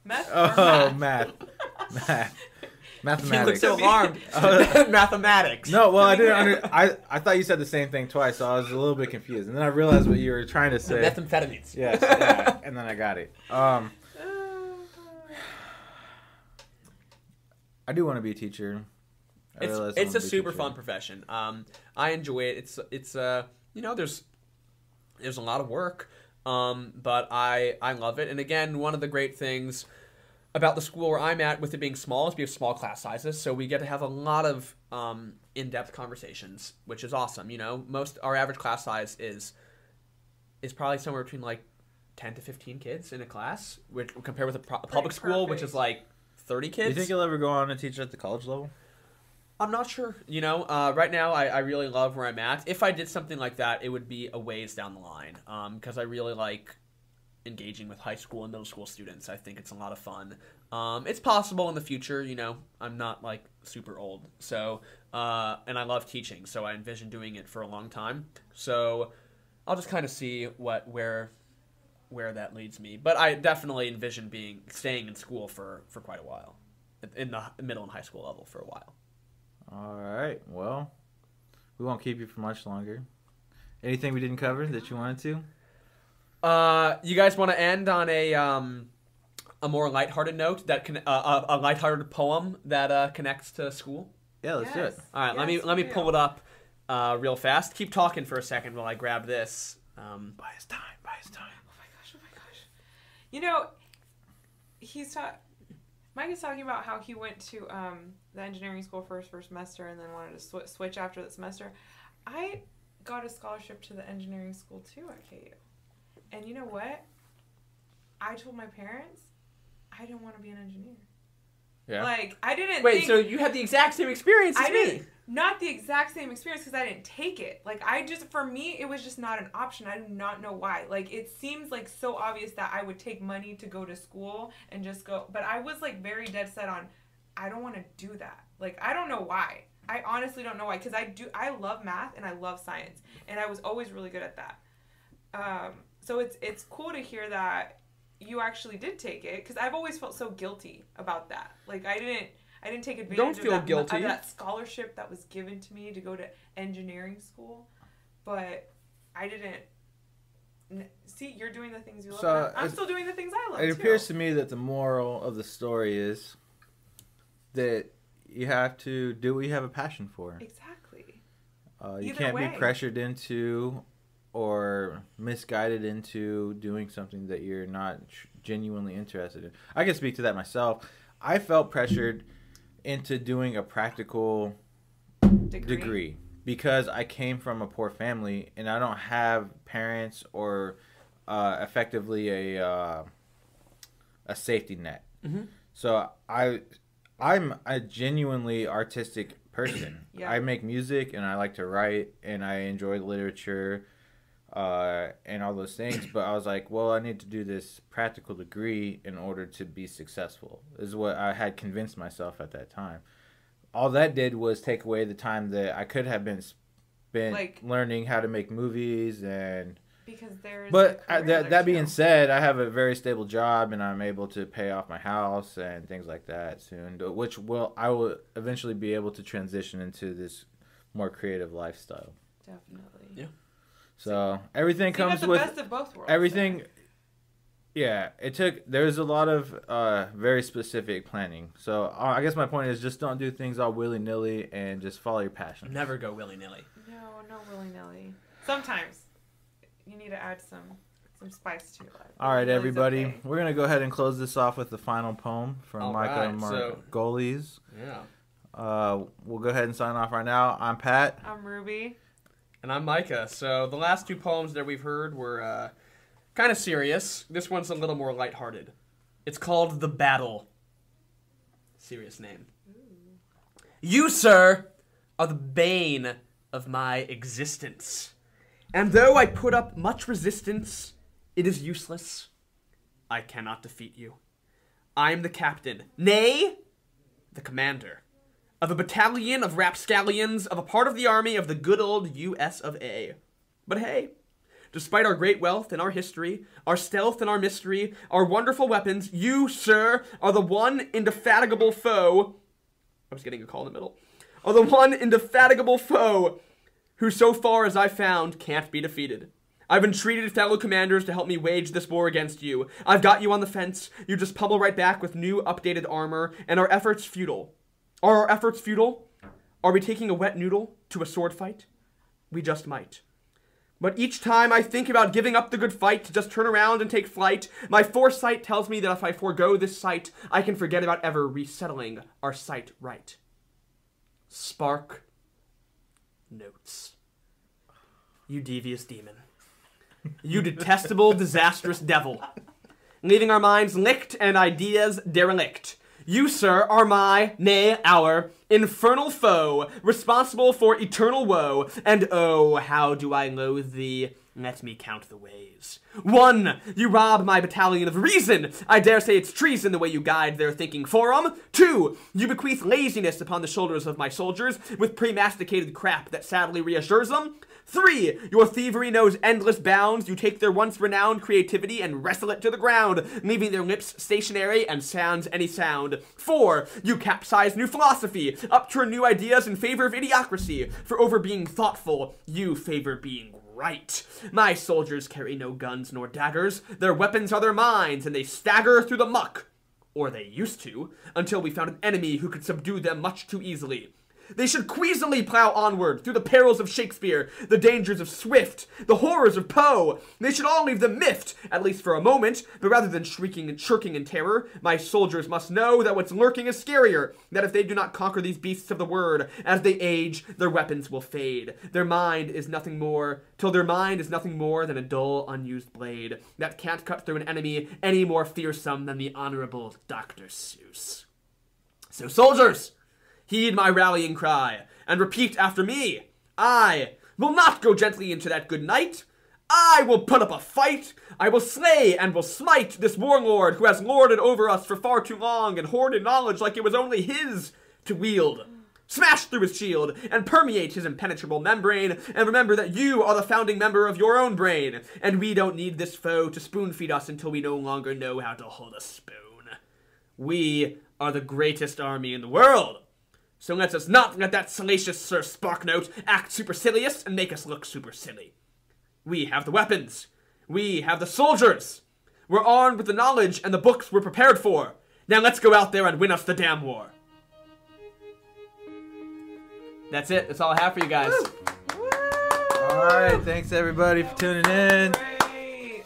Math. or oh, math. math, math, You look mathematics. so alarmed. Mathematics. No, well, I didn't. Under, I I thought you said the same thing twice, so I was a little bit confused, and then I realized what you were trying to say. Methamphetamines. Yes, yeah, and then I got it. Um, I do want to be a teacher. I it's realize it's wanna a super teacher. fun profession. Um, I enjoy it. It's it's uh you know there's there's a lot of work, um, but I I love it. And again, one of the great things about the school where I'm at, with it being small, is we have small class sizes, so we get to have a lot of um, in-depth conversations, which is awesome. You know, most our average class size is is probably somewhere between like ten to fifteen kids in a class, which compared with a, pro- a public school, which is like thirty Do kids. you think you'll ever go on and teach at the college level? I'm not sure. You know, uh, right now I, I really love where I'm at. If I did something like that, it would be a ways down the line because I really like engaging with high school and middle school students. I think it's a lot of fun. Um, it's possible in the future. You know, I'm not like super old, so uh, and I love teaching, so I envision doing it for a long time. So I'll just kind of see what where where that leads me. But I definitely envision being staying in school for for quite a while, in the middle and high school level for a while. All right. Well, we won't keep you for much longer. Anything we didn't cover that you wanted to? Uh, you guys want to end on a um, a more lighthearted note that can uh, a, a lighthearted poem that uh, connects to school. Yeah, let's do it. Yes. All right, let me let me pull it up uh, real fast. Keep talking for a second while I grab this. Um, Buy his time. Buy his time. Oh my gosh! Oh my gosh! You know, he's ta- Mike is talking about how he went to um, the engineering school for his first semester and then wanted to sw- switch after the semester. I got a scholarship to the engineering school too at KU, and you know what? I told my parents I didn't want to be an engineer. Yeah. Like I didn't. wait, think- so you had the exact same experience as I me? didn't not the exact same experience because I didn't take it. Like I just for me it was just not an option. I do not know why. Like it seems like so obvious that I would take money to go to school and just go, but I was like very dead set on I don't want to do that. Like I don't know why. I honestly don't know why because I do I love math and I love science and I was always really good at that. Um, so it's it's cool to hear that you actually did take it because I've always felt so guilty about that. Like I didn't I didn't take advantage Don't of, feel that, guilty. of that scholarship that was given to me to go to engineering school, but I didn't. See, you're doing the things you love. So. I'm still doing the things I love. It too. appears to me that the moral of the story is that you have to do what you have a passion for. exactly. Uh, you Either can't way. be pressured into or misguided into doing something that you're not genuinely interested in. I can speak to that myself. I felt pressured into doing a practical Degree. degree because I came from a poor family and I don't have parents or uh, effectively a uh, a safety net. Mhm. So I I'm a genuinely artistic person. Yeah. I make music and I like to write and I enjoy literature uh, and all those things. But I was like, well, I need to do this practical degree in order to be successful. Is what I had convinced myself at that time. All that did was take away the time that I could have been spent Like- learning how to make movies and. Because there's. But a uh, that that being said, I have a very stable job and I'm able to pay off my house and things like that soon, which will I will eventually be able to transition into this more creative lifestyle. definitely. Yeah. So everything So you got comes the with best of both worlds. everything. there. Yeah, it took. There's a lot of uh, very specific planning. So uh, I guess my point is just don't do things all willy nilly and just follow your passion. Never go willy nilly. No, no willy nilly. Sometimes. you need to add some some spice to your life. All right, everybody. okay. We're gonna go ahead and close this off with the final poem from All Micah right, so- Margolies. Yeah. Uh, we'll go ahead and sign off right now. I'm Pat. I'm Ruby. And I'm Micah. So the last two poems that we've heard were uh, kind of serious. This one's a little more lighthearted. It's called The Battle. Serious name. You, sir, are the bane of my existence. And though I put up much resistance, it is useless. I cannot defeat you. I am the captain, nay, the commander, of a battalion of rapscallions of a part of the army of the good old US of A. But hey, despite our great wealth and our history, our stealth and our mystery, our wonderful weapons, you, sir, are the one indefatigable foe. I was getting a call in the middle. Are the one indefatigable foe who, so far as I've found, can't be defeated. I've entreated fellow commanders to help me wage this war against you. I've got you on the fence. You just pummel right back with new, updated armor, and our efforts futile. Are our efforts futile? Are we taking a wet noodle to a sword fight? We just might. But each time I think about giving up the good fight to just turn around and take flight, my foresight tells me that if I forego this sight, I can forget about ever resettling our sight right. Spark notes. You devious demon. You detestable, disastrous devil. Leaving our minds licked and ideas derelict. You, sir, are my, nay, our, infernal foe, responsible for eternal woe, and oh, how do I loathe thee? Let me count the ways. One, you rob my battalion of reason. I dare say it's treason the way you guide their thinking forum. Two, you bequeath laziness upon the shoulders of my soldiers with premasticated crap that sadly reassures them. Three, your thievery knows endless bounds. You take their once renowned creativity and wrestle it to the ground, leaving their lips stationary and sounds any sound. Four, you capsize new philosophy, upturn new ideas in favor of idiocracy. For over being thoughtful, you favor being right. My soldiers carry no guns nor daggers. Their weapons are their minds, and they stagger through the muck. Or they used to, until we found an enemy who could subdue them much too easily. They should queasily plow onward through the perils of Shakespeare, the dangers of Swift, the horrors of Poe. They should all leave them miffed, at least for a moment, but rather than shrieking and shirking in terror, my soldiers must know that what's lurking is scarier, that if they do not conquer these beasts of the word, as they age, their weapons will fade. Their mind is nothing more, till their mind is nothing more than a dull, unused blade, that can't cut through an enemy any more fearsome than the honorable Dr. Seuss. So, soldiers! Heed my rallying cry, and repeat after me. I will not go gently into that good night. I will put up a fight. I will slay and will smite this warlord who has lorded over us for far too long and hoarded knowledge like it was only his to wield. Smash through his shield and permeate his impenetrable membrane, and remember that you are the founding member of your own brain, and we don't need this foe to spoon feed us until we no longer know how to hold a spoon. We are the greatest army in the world. So let us not let that salacious Sir Sparknote act supercilious and make us look super silly. We have the weapons. We have the soldiers. We're armed with the knowledge and the books we're prepared for. Now let's go out there and win us the damn war. That's it. That's all I have for you guys. All right, thanks everybody for tuning in.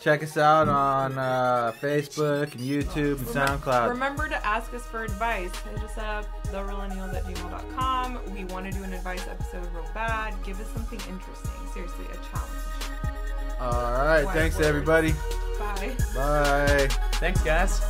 Check us out on uh, Facebook and YouTube and SoundCloud. Remember to ask us for advice. Hit us up, therealennials at gmail.com. We want to do an advice episode real bad. Give us something interesting. Seriously, a challenge. All right, Wise thanks words. everybody. Bye. Bye. Thanks, guys.